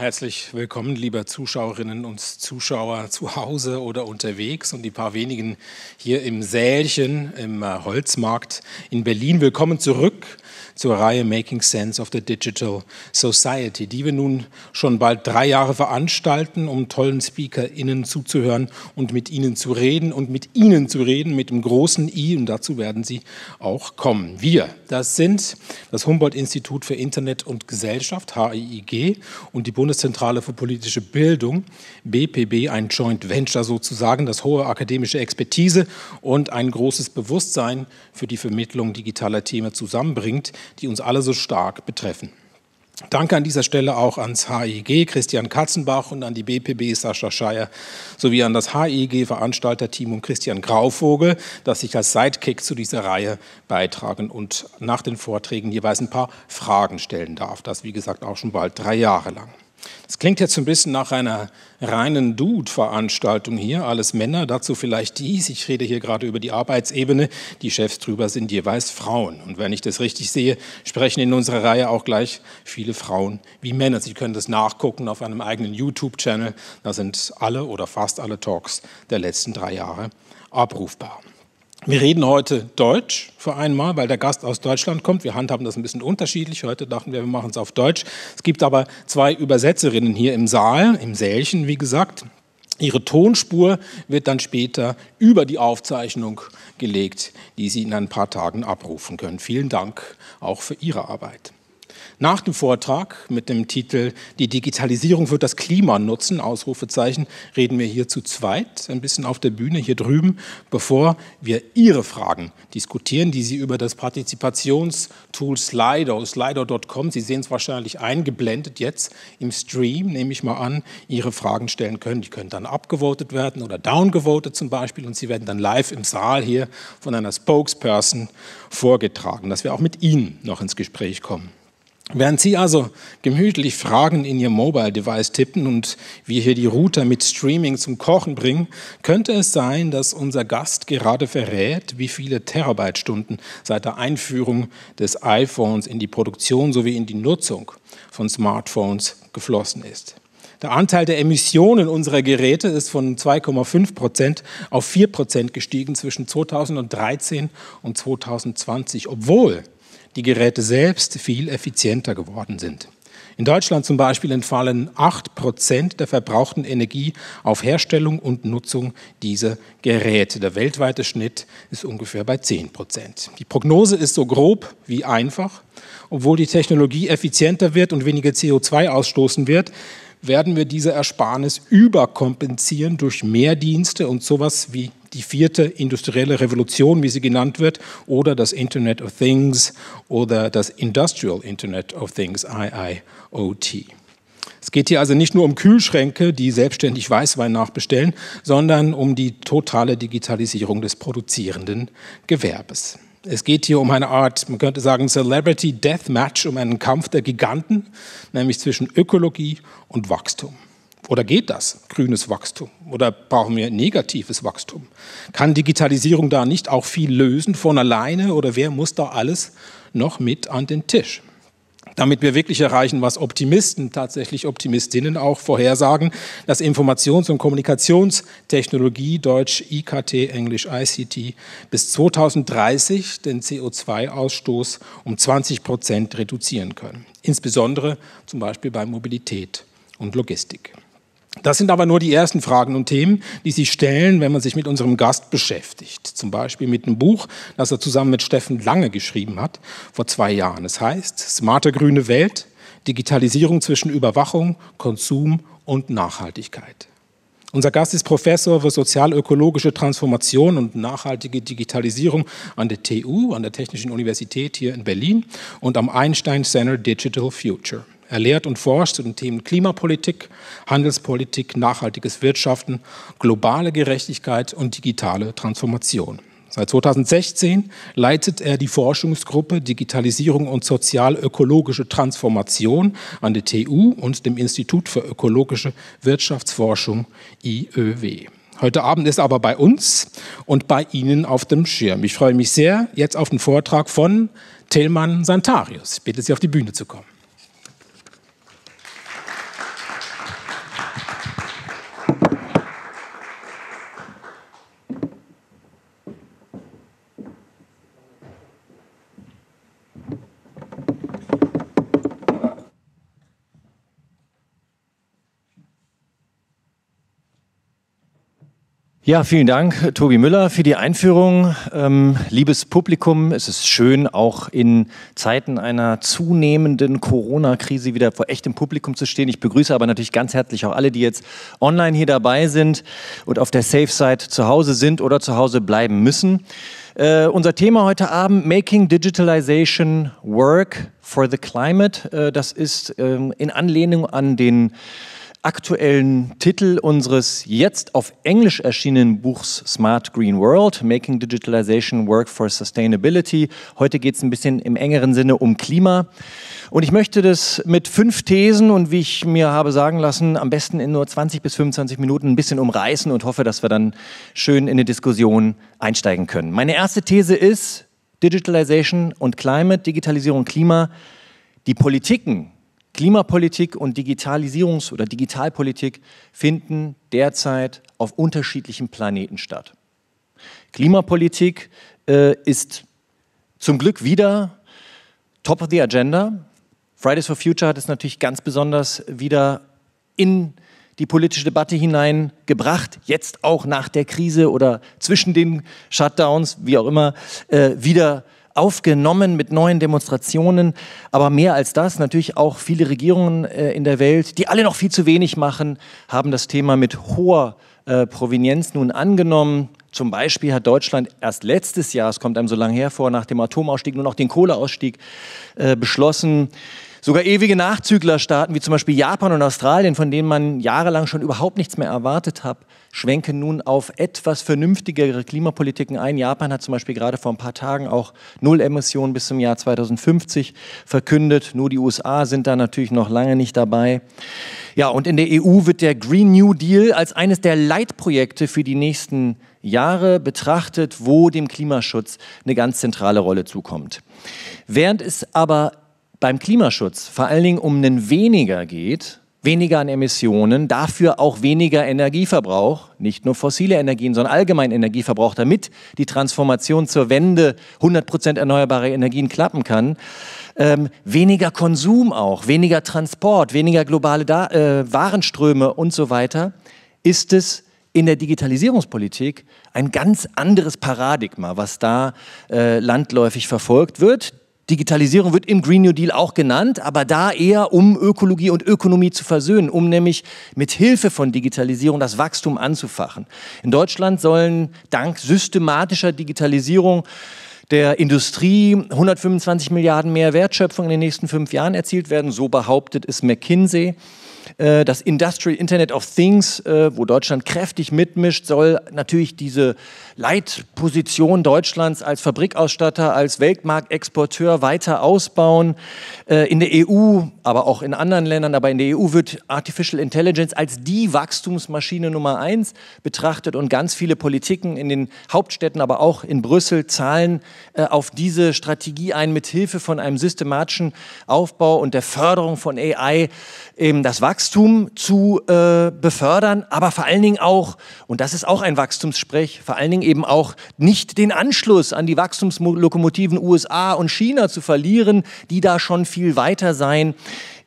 Herzlich willkommen, liebe Zuschauerinnen und Zuschauer zu Hause oder unterwegs und die paar wenigen hier im Sälchen im äh, Holzmarkt in Berlin. Willkommen zurück zur Reihe Making Sense of the Digital Society, die wir nun schon bald drei Jahre veranstalten, um tollen SpeakerInnen zuzuhören und mit ihnen zu reden und mit ihnen zu reden, mit dem großen I und dazu werden sie auch kommen. Wir, das sind das Humboldt-Institut für Internet und Gesellschaft, HIIG, und die Bundeszentrale für politische Bildung, BPB, ein Joint Venture sozusagen, das hohe akademische Expertise und ein großes Bewusstsein für die Vermittlung digitaler Themen zusammenbringt, die uns alle so stark betreffen. Danke an dieser Stelle auch ans HIG Christian Katzenbach und an die BPB Sascha Scheier sowie an das HIG Veranstalterteam und Christian Grauvogel, das sich als Sidekick zu dieser Reihe beitragen und nach den Vorträgen jeweils ein paar Fragen stellen darf. Das wie gesagt auch schon bald drei Jahre lang. Das klingt jetzt ein bisschen nach einer reinen Dude-Veranstaltung hier, alles Männer, dazu vielleicht dies. Ich rede hier gerade über die Arbeitsebene, die Chefs drüber sind jeweils Frauen. Und wenn ich das richtig sehe, sprechen in unserer Reihe auch gleich viele Frauen wie Männer. Sie können das nachgucken auf einem eigenen YouTube-Channel. Da sind alle oder fast alle Talks der letzten drei Jahre abrufbar. Wir reden heute Deutsch für einmal, weil der Gast aus Deutschland kommt. Wir handhaben das ein bisschen unterschiedlich. Heute dachten wir, wir machen es auf Deutsch. Es gibt aber zwei Übersetzerinnen hier im Saal, im Sälchen, wie gesagt. Ihre Tonspur wird dann später über die Aufzeichnung gelegt, die Sie in ein paar Tagen abrufen können. Vielen Dank auch für Ihre Arbeit. Nach dem Vortrag mit dem Titel Die Digitalisierung wird das Klima nutzen, Ausrufezeichen, reden wir hier zu zweit, ein bisschen auf der Bühne hier drüben, bevor wir Ihre Fragen diskutieren, die Sie über das Partizipationstool Slido, slido.com, Sie sehen es wahrscheinlich eingeblendet jetzt im Stream, nehme ich mal an, Ihre Fragen stellen können. Die können dann abgevotet werden oder downgevotet zum Beispiel und Sie werden dann live im Saal hier von einer Spokesperson vorgetragen, dass wir auch mit Ihnen noch ins Gespräch kommen. Während Sie also gemütlich Fragen in Ihr Mobile Device tippen und wir hier die Router mit Streaming zum Kochen bringen, könnte es sein, dass unser Gast gerade verrät, wie viele Terabyte-Stunden seit der Einführung des iPhones in die Produktion sowie in die Nutzung von Smartphones geflossen ist. Der Anteil der Emissionen unserer Geräte ist von 2,5 Prozent auf 4 Prozent gestiegen zwischen 2013 und 2020, obwohl die Geräte selbst viel effizienter geworden sind. In Deutschland zum Beispiel entfallen 8 Prozent der verbrauchten Energie auf Herstellung und Nutzung dieser Geräte. Der weltweite Schnitt ist ungefähr bei 10 Prozent. Die Prognose ist so grob wie einfach. Obwohl die Technologie effizienter wird und weniger CO2 ausstoßen wird, werden wir diese Ersparnis überkompensieren durch mehr Dienste und sowas wie die vierte industrielle Revolution, wie sie genannt wird, oder das Internet of Things oder das Industrial Internet of Things, IIoT. Es geht hier also nicht nur um Kühlschränke, die selbstständig Weißwein nachbestellen, sondern um die totale Digitalisierung des produzierenden Gewerbes. Es geht hier um eine Art, man könnte sagen, Celebrity Deathmatch, um einen Kampf der Giganten, nämlich zwischen Ökologie und Wachstum. Oder geht das, grünes Wachstum? Oder brauchen wir negatives Wachstum? Kann Digitalisierung da nicht auch viel lösen von alleine? Oder wer muss da alles noch mit an den Tisch? damit wir wirklich erreichen, was Optimisten, tatsächlich Optimistinnen auch vorhersagen, dass Informations- und Kommunikationstechnologie, Deutsch IKT, Englisch ICT, bis 2030 den CO2-Ausstoß um 20 Prozent reduzieren können. Insbesondere zum Beispiel bei Mobilität und Logistik. Das sind aber nur die ersten Fragen und Themen, die sich stellen, wenn man sich mit unserem Gast beschäftigt. Zum Beispiel mit einem Buch, das er zusammen mit Steffen Lange geschrieben hat, vor zwei Jahren. Es heißt Smarte grüne Welt, Digitalisierung zwischen Überwachung, Konsum und Nachhaltigkeit. Unser Gast ist Professor für sozialökologische Transformation und nachhaltige Digitalisierung an der TU, an der Technischen Universität hier in Berlin und am Einstein Center Digital Future. Er lehrt und forscht zu den Themen Klimapolitik, Handelspolitik, nachhaltiges Wirtschaften, globale Gerechtigkeit und digitale Transformation. Seit 2016 leitet er die Forschungsgruppe Digitalisierung und sozial-ökologische Transformation an der TU und dem Institut für ökologische Wirtschaftsforschung IÖW. Heute Abend ist er aber bei uns und bei Ihnen auf dem Schirm. Ich freue mich sehr jetzt auf den Vortrag von Tillmann Santarius. Ich bitte Sie auf die Bühne zu kommen. Ja, vielen Dank, Tobi Müller, für die Einführung. Ähm, liebes Publikum, es ist schön, auch in Zeiten einer zunehmenden Corona-Krise wieder vor echtem Publikum zu stehen. Ich begrüße aber natürlich ganz herzlich auch alle, die jetzt online hier dabei sind und auf der Safe-Side zu Hause sind oder zu Hause bleiben müssen. Äh, unser Thema heute Abend, Making Digitalization Work for the Climate. Äh, das ist ähm, in Anlehnung an den aktuellen Titel unseres jetzt auf Englisch erschienenen Buchs Smart Green World, Making Digitalization Work for Sustainability. Heute geht es ein bisschen im engeren Sinne um Klima. Und ich möchte das mit fünf Thesen und wie ich mir habe sagen lassen, am besten in nur 20 bis 25 Minuten ein bisschen umreißen und hoffe, dass wir dann schön in eine Diskussion einsteigen können. Meine erste These ist Digitalization und Climate, Digitalisierung und Klima. Die Politiken, Klimapolitik und Digitalisierungs- oder Digitalpolitik finden derzeit auf unterschiedlichen Planeten statt. Klimapolitik äh, ist zum Glück wieder top of the agenda. Fridays for Future hat es natürlich ganz besonders wieder in die politische Debatte hineingebracht, jetzt auch nach der Krise oder zwischen den Shutdowns, wie auch immer, äh, wieder aufgenommen mit neuen Demonstrationen. Aber mehr als das, natürlich auch viele Regierungen äh, in der Welt, die alle noch viel zu wenig machen, haben das Thema mit hoher äh, Provenienz nun angenommen. Zum Beispiel hat Deutschland erst letztes Jahr, es kommt einem so lange hervor, nach dem Atomausstieg nur noch den Kohleausstieg äh, beschlossen. Sogar ewige Nachzüglerstaaten wie zum Beispiel Japan und Australien, von denen man jahrelang schon überhaupt nichts mehr erwartet hat, schwenken nun auf etwas vernünftigere Klimapolitiken ein. Japan hat zum Beispiel gerade vor ein paar Tagen auch Null Emissionen bis zum Jahr 2050 verkündet. Nur die USA sind da natürlich noch lange nicht dabei. Ja, und in der EU wird der Green New Deal als eines der Leitprojekte für die nächsten Jahre betrachtet, wo dem Klimaschutz eine ganz zentrale Rolle zukommt. Während es aber beim Klimaschutz vor allen Dingen um einen weniger geht, weniger an Emissionen, dafür auch weniger Energieverbrauch, nicht nur fossile Energien, sondern allgemein Energieverbrauch, damit die Transformation zur Wende 100% erneuerbare Energien klappen kann. Ähm, weniger Konsum auch, weniger Transport, weniger globale da äh, Warenströme und so weiter, ist es in der Digitalisierungspolitik ein ganz anderes Paradigma, was da äh, landläufig verfolgt wird. Digitalisierung wird im Green New Deal auch genannt, aber da eher um Ökologie und Ökonomie zu versöhnen, um nämlich mit Hilfe von Digitalisierung das Wachstum anzufachen. In Deutschland sollen dank systematischer Digitalisierung der Industrie 125 Milliarden mehr Wertschöpfung in den nächsten fünf Jahren erzielt werden, so behauptet es McKinsey. Äh, das Industrial Internet of Things, äh, wo Deutschland kräftig mitmischt, soll natürlich diese Leitposition Deutschlands als Fabrikausstatter, als Weltmarktexporteur weiter ausbauen. Äh, in der EU, aber auch in anderen Ländern, aber in der EU wird Artificial Intelligence als die Wachstumsmaschine Nummer eins betrachtet und ganz viele Politiken in den Hauptstädten, aber auch in Brüssel zahlen auf diese Strategie ein, mit Hilfe von einem systematischen Aufbau und der Förderung von AI eben das Wachstum zu äh, befördern, aber vor allen Dingen auch, und das ist auch ein Wachstumssprech, vor allen Dingen eben auch nicht den Anschluss an die Wachstumslokomotiven USA und China zu verlieren, die da schon viel weiter sein.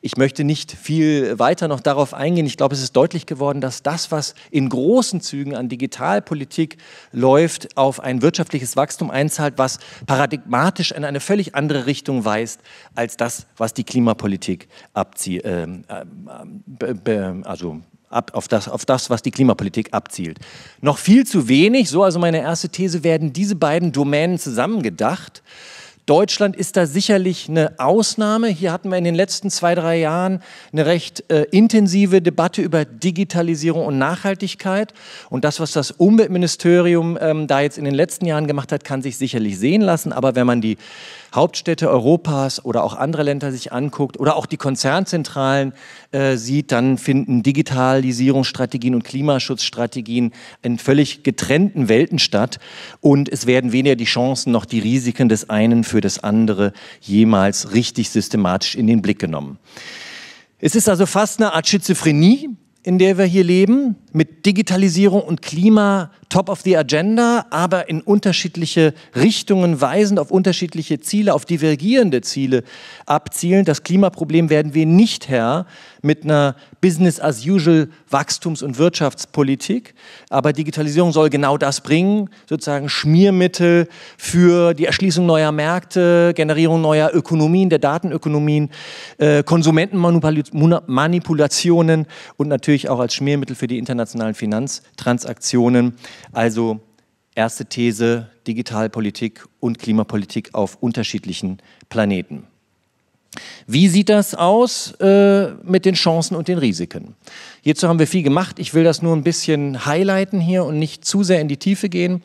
Ich möchte nicht viel weiter noch darauf eingehen. Ich glaube, es ist deutlich geworden, dass das, was in großen Zügen an Digitalpolitik läuft, auf ein wirtschaftliches Wachstum einzahlt, was paradigmatisch in eine völlig andere Richtung weist als das, was die Klimapolitik abzieht, äh, äh, also ab, auf, das, auf das, was die Klimapolitik abzielt. Noch viel zu wenig, so also meine erste These, werden diese beiden Domänen zusammengedacht. Deutschland ist da sicherlich eine Ausnahme. Hier hatten wir in den letzten zwei, drei Jahren eine recht äh, intensive Debatte über Digitalisierung und Nachhaltigkeit. Und das, was das Umweltministerium ähm, da jetzt in den letzten Jahren gemacht hat, kann sich sicherlich sehen lassen. Aber wenn man die Hauptstädte Europas oder auch andere Länder sich anguckt oder auch die Konzernzentralen äh, sieht, dann finden Digitalisierungsstrategien und Klimaschutzstrategien in völlig getrennten Welten statt und es werden weniger die Chancen noch die Risiken des einen für das andere jemals richtig systematisch in den Blick genommen. Es ist also fast eine Art Schizophrenie, in der wir hier leben, mit Digitalisierung und Klima top of the agenda, aber in unterschiedliche Richtungen weisend, auf unterschiedliche Ziele, auf divergierende Ziele abzielen. Das Klimaproblem werden wir nicht Herr mit einer Business as usual Wachstums- und Wirtschaftspolitik. Aber Digitalisierung soll genau das bringen, sozusagen Schmiermittel für die Erschließung neuer Märkte, Generierung neuer Ökonomien, der Datenökonomien, äh, Konsumentenmanipulationen und natürlich auch als Schmiermittel für die internationalen Finanztransaktionen. Also erste These, Digitalpolitik und Klimapolitik auf unterschiedlichen Planeten. Wie sieht das aus äh, mit den Chancen und den Risiken? Hierzu haben wir viel gemacht. Ich will das nur ein bisschen highlighten hier und nicht zu sehr in die Tiefe gehen.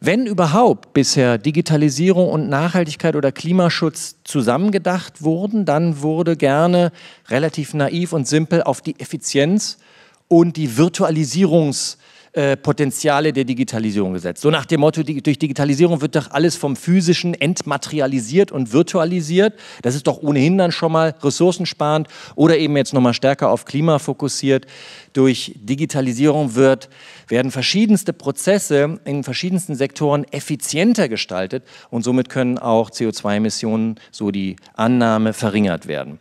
Wenn überhaupt bisher Digitalisierung und Nachhaltigkeit oder Klimaschutz zusammengedacht wurden, dann wurde gerne relativ naiv und simpel auf die Effizienz und die Virtualisierungs- äh, Potenziale der Digitalisierung gesetzt. So nach dem Motto, die, durch Digitalisierung wird doch alles vom Physischen entmaterialisiert und virtualisiert. Das ist doch ohnehin dann schon mal ressourcensparend oder eben jetzt nochmal stärker auf Klima fokussiert. Durch Digitalisierung wird, werden verschiedenste Prozesse in verschiedensten Sektoren effizienter gestaltet und somit können auch CO2-Emissionen, so die Annahme, verringert werden.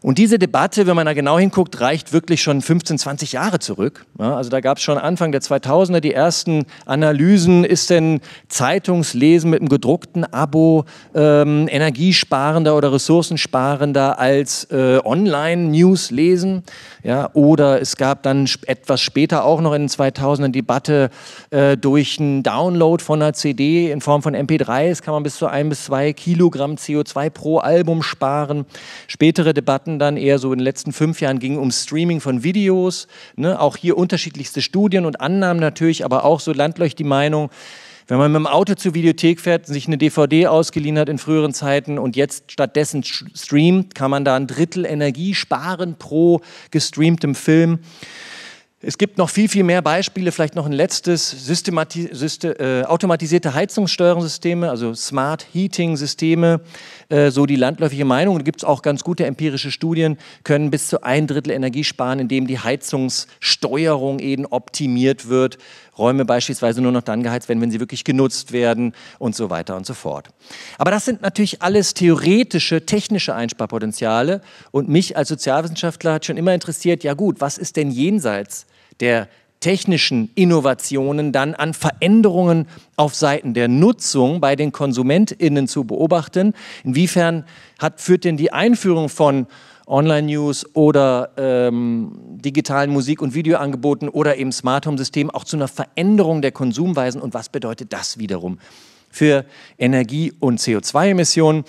Und diese Debatte, wenn man da genau hinguckt, reicht wirklich schon 15, 20 Jahre zurück. Ja, also da gab es schon Anfang der 2000er die ersten Analysen, ist denn Zeitungslesen mit einem gedruckten Abo ähm, energiesparender oder ressourcensparender als äh, Online-News lesen? Ja, oder es gab dann etwas später auch noch in den 2000ern Debatte äh, durch einen Download von einer CD in Form von MP3s kann man bis zu ein bis zwei Kilogramm CO2 pro Album sparen. Spätere Debatten dann eher so in den letzten fünf Jahren gingen um Streaming von Videos. Ne? Auch hier unterschiedlichste Studien und Annahmen natürlich, aber auch so landläufig die Meinung, wenn man mit dem Auto zur Videothek fährt, sich eine DVD ausgeliehen hat in früheren Zeiten und jetzt stattdessen streamt, kann man da ein Drittel Energie sparen pro gestreamtem Film. Es gibt noch viel, viel mehr Beispiele, vielleicht noch ein letztes, Systemati System, äh, automatisierte Heizungssteuerungssysteme, also Smart Heating Systeme, äh, so die landläufige Meinung. Da gibt es auch ganz gute empirische Studien, können bis zu ein Drittel Energie sparen, indem die Heizungssteuerung eben optimiert wird. Räume beispielsweise nur noch dann geheizt werden, wenn sie wirklich genutzt werden und so weiter und so fort. Aber das sind natürlich alles theoretische, technische Einsparpotenziale und mich als Sozialwissenschaftler hat schon immer interessiert, ja gut, was ist denn jenseits der technischen Innovationen dann an Veränderungen auf Seiten der Nutzung bei den KonsumentInnen zu beobachten. Inwiefern hat, führt denn die Einführung von Online-News oder ähm, digitalen Musik- und Videoangeboten oder eben Smart Home-Systemen auch zu einer Veränderung der Konsumweisen und was bedeutet das wiederum für Energie- und CO2-Emissionen?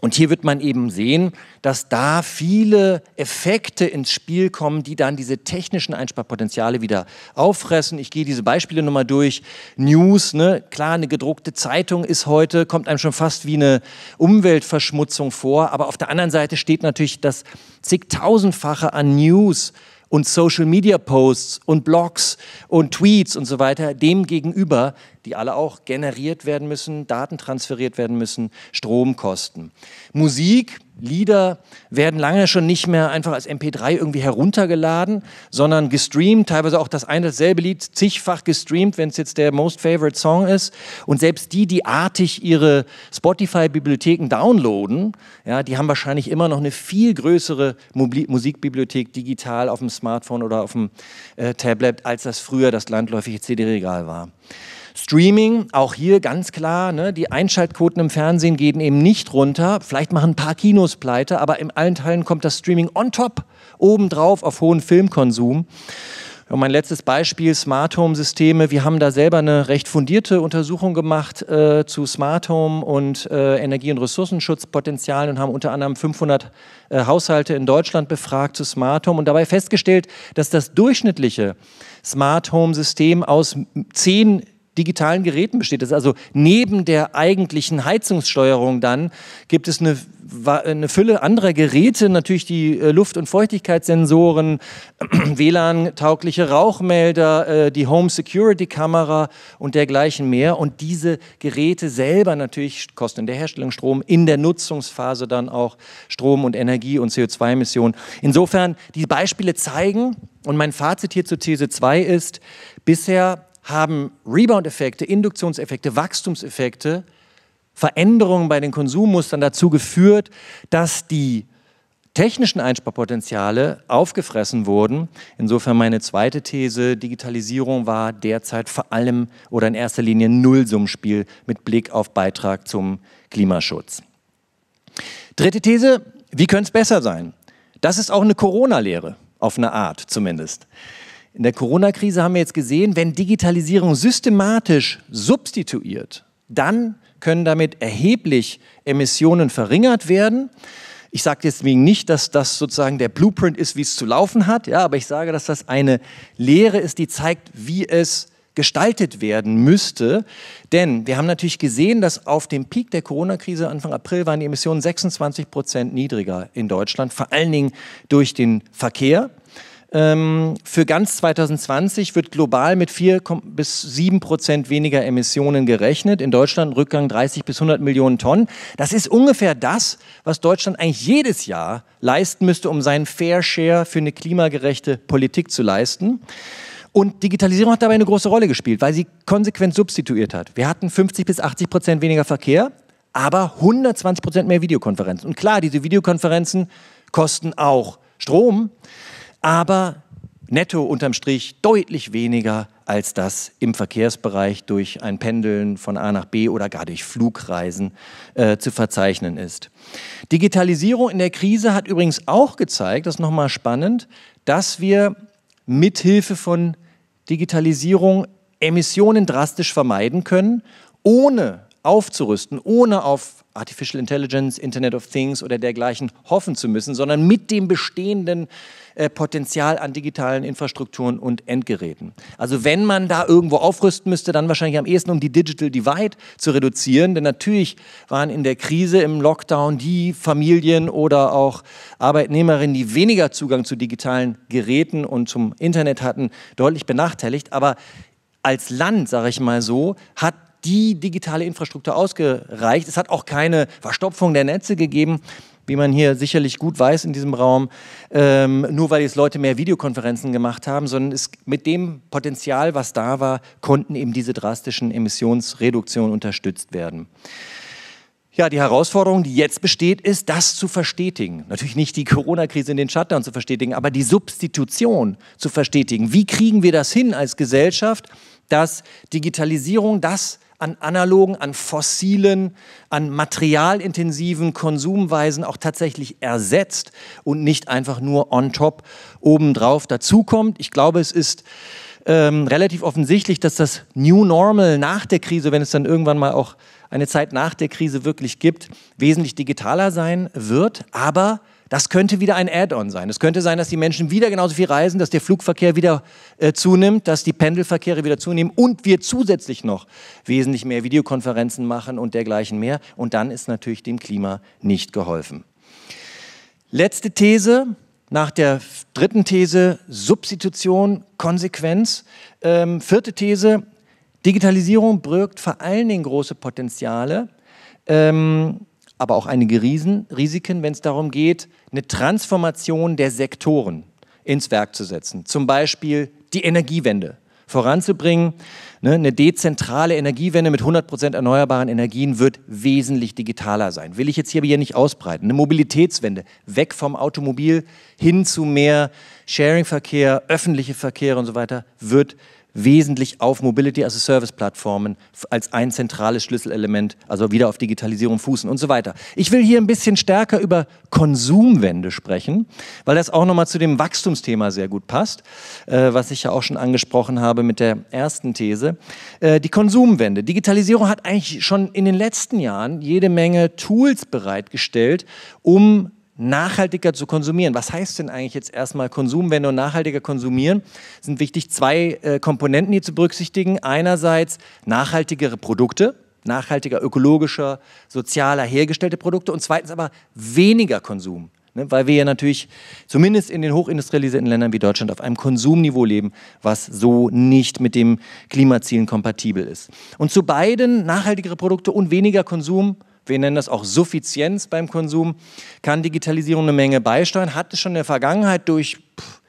Und hier wird man eben sehen, dass da viele Effekte ins Spiel kommen, die dann diese technischen Einsparpotenziale wieder auffressen. Ich gehe diese Beispiele nochmal durch. News, ne? klar, eine gedruckte Zeitung ist heute, kommt einem schon fast wie eine Umweltverschmutzung vor. Aber auf der anderen Seite steht natürlich das zigtausendfache an News, und Social Media Posts und Blogs und Tweets und so weiter dem gegenüber, die alle auch generiert werden müssen, Daten transferiert werden müssen, Strom kosten. Musik, Lieder werden lange schon nicht mehr einfach als MP3 irgendwie heruntergeladen, sondern gestreamt, teilweise auch das eine dasselbe Lied zigfach gestreamt, wenn es jetzt der Most Favorite Song ist. Und selbst die, die artig ihre Spotify-Bibliotheken downloaden, ja, die haben wahrscheinlich immer noch eine viel größere Musikbibliothek digital auf dem Smartphone oder auf dem äh, Tablet, als das früher das landläufige CD-Regal war. Streaming, auch hier ganz klar, ne, die Einschaltquoten im Fernsehen gehen eben nicht runter. Vielleicht machen ein paar Kinos pleite, aber in allen Teilen kommt das Streaming on top, obendrauf auf hohen Filmkonsum. Und mein letztes Beispiel, Smart Home Systeme. Wir haben da selber eine recht fundierte Untersuchung gemacht äh, zu Smart Home und äh, Energie- und Ressourcenschutzpotenzialen und haben unter anderem 500 äh, Haushalte in Deutschland befragt zu Smart Home und dabei festgestellt, dass das durchschnittliche Smart Home System aus zehn digitalen Geräten besteht. Das also neben der eigentlichen Heizungssteuerung dann gibt es eine, eine Fülle anderer Geräte, natürlich die äh, Luft- und Feuchtigkeitssensoren, WLAN-taugliche Rauchmelder, äh, die Home Security Kamera und dergleichen mehr. Und diese Geräte selber natürlich kosten in der Herstellung Strom, in der Nutzungsphase dann auch Strom und Energie und CO2-Emissionen. Insofern, die Beispiele zeigen, und mein Fazit hier zur These 2 ist, bisher haben Rebound-Effekte, Induktionseffekte, Wachstumseffekte, Veränderungen bei den Konsummustern dazu geführt, dass die technischen Einsparpotenziale aufgefressen wurden. Insofern meine zweite These, Digitalisierung war derzeit vor allem oder in erster Linie Nullsummspiel mit Blick auf Beitrag zum Klimaschutz. Dritte These, wie könnte es besser sein? Das ist auch eine Corona-Lehre, auf eine Art zumindest. In der Corona-Krise haben wir jetzt gesehen, wenn Digitalisierung systematisch substituiert, dann können damit erheblich Emissionen verringert werden. Ich sage deswegen nicht, dass das sozusagen der Blueprint ist, wie es zu laufen hat, ja, aber ich sage, dass das eine Lehre ist, die zeigt, wie es gestaltet werden müsste. Denn wir haben natürlich gesehen, dass auf dem Peak der Corona-Krise Anfang April waren die Emissionen 26 Prozent niedriger in Deutschland, vor allen Dingen durch den Verkehr. Ähm, für ganz 2020 wird global mit 4 bis 7 Prozent weniger Emissionen gerechnet. In Deutschland Rückgang 30 bis 100 Millionen Tonnen. Das ist ungefähr das, was Deutschland eigentlich jedes Jahr leisten müsste, um seinen Fair Share für eine klimagerechte Politik zu leisten. Und Digitalisierung hat dabei eine große Rolle gespielt, weil sie konsequent substituiert hat. Wir hatten 50 bis 80 Prozent weniger Verkehr, aber 120 Prozent mehr Videokonferenzen. Und klar, diese Videokonferenzen kosten auch Strom aber netto unterm Strich deutlich weniger als das im Verkehrsbereich durch ein Pendeln von A nach B oder gar durch Flugreisen äh, zu verzeichnen ist. Digitalisierung in der Krise hat übrigens auch gezeigt, das ist nochmal spannend, dass wir mithilfe von Digitalisierung Emissionen drastisch vermeiden können, ohne aufzurüsten, ohne auf Artificial Intelligence, Internet of Things oder dergleichen hoffen zu müssen, sondern mit dem bestehenden äh, Potenzial an digitalen Infrastrukturen und Endgeräten. Also wenn man da irgendwo aufrüsten müsste, dann wahrscheinlich am ehesten, um die Digital Divide zu reduzieren. Denn natürlich waren in der Krise, im Lockdown die Familien oder auch Arbeitnehmerinnen, die weniger Zugang zu digitalen Geräten und zum Internet hatten, deutlich benachteiligt. Aber als Land, sage ich mal so, hat die digitale Infrastruktur ausgereicht. Es hat auch keine Verstopfung der Netze gegeben wie man hier sicherlich gut weiß in diesem Raum, ähm, nur weil jetzt Leute mehr Videokonferenzen gemacht haben, sondern es, mit dem Potenzial, was da war, konnten eben diese drastischen Emissionsreduktionen unterstützt werden. Ja, die Herausforderung, die jetzt besteht, ist, das zu verstetigen. Natürlich nicht die Corona-Krise in den Shutdown zu verstetigen, aber die Substitution zu verstetigen. Wie kriegen wir das hin als Gesellschaft, dass Digitalisierung das an analogen, an fossilen, an materialintensiven Konsumweisen auch tatsächlich ersetzt und nicht einfach nur on top obendrauf dazukommt. Ich glaube, es ist ähm, relativ offensichtlich, dass das New Normal nach der Krise, wenn es dann irgendwann mal auch eine Zeit nach der Krise wirklich gibt, wesentlich digitaler sein wird. Aber das könnte wieder ein Add-on sein. Es könnte sein, dass die Menschen wieder genauso viel reisen, dass der Flugverkehr wieder äh, zunimmt, dass die Pendelverkehre wieder zunehmen und wir zusätzlich noch wesentlich mehr Videokonferenzen machen und dergleichen mehr. Und dann ist natürlich dem Klima nicht geholfen. Letzte These, nach der dritten These Substitution, Konsequenz. Ähm, vierte These, Digitalisierung birgt vor allen Dingen große Potenziale. Ähm, aber auch einige Riesen, Risiken, wenn es darum geht, eine Transformation der Sektoren ins Werk zu setzen. Zum Beispiel die Energiewende voranzubringen. Ne, eine dezentrale Energiewende mit 100% erneuerbaren Energien wird wesentlich digitaler sein. Will ich jetzt hier aber hier nicht ausbreiten. Eine Mobilitätswende, weg vom Automobil hin zu mehr Sharing-Verkehr, öffentliche Verkehre und so weiter, wird wesentlich auf Mobility as a Service Plattformen als ein zentrales Schlüsselelement, also wieder auf Digitalisierung fußen und so weiter. Ich will hier ein bisschen stärker über Konsumwende sprechen, weil das auch nochmal zu dem Wachstumsthema sehr gut passt, äh, was ich ja auch schon angesprochen habe mit der ersten These. Äh, die Konsumwende. Digitalisierung hat eigentlich schon in den letzten Jahren jede Menge Tools bereitgestellt, um nachhaltiger zu konsumieren. Was heißt denn eigentlich jetzt erstmal Konsumwende und nachhaltiger konsumieren? Sind wichtig zwei äh, Komponenten hier zu berücksichtigen. Einerseits nachhaltigere Produkte, nachhaltiger, ökologischer, sozialer hergestellte Produkte und zweitens aber weniger Konsum. Ne, weil wir ja natürlich zumindest in den hochindustrialisierten Ländern wie Deutschland auf einem Konsumniveau leben, was so nicht mit dem Klimazielen kompatibel ist. Und zu beiden nachhaltigere Produkte und weniger Konsum wir nennen das auch Suffizienz beim Konsum, kann Digitalisierung eine Menge beisteuern, hat es schon in der Vergangenheit durch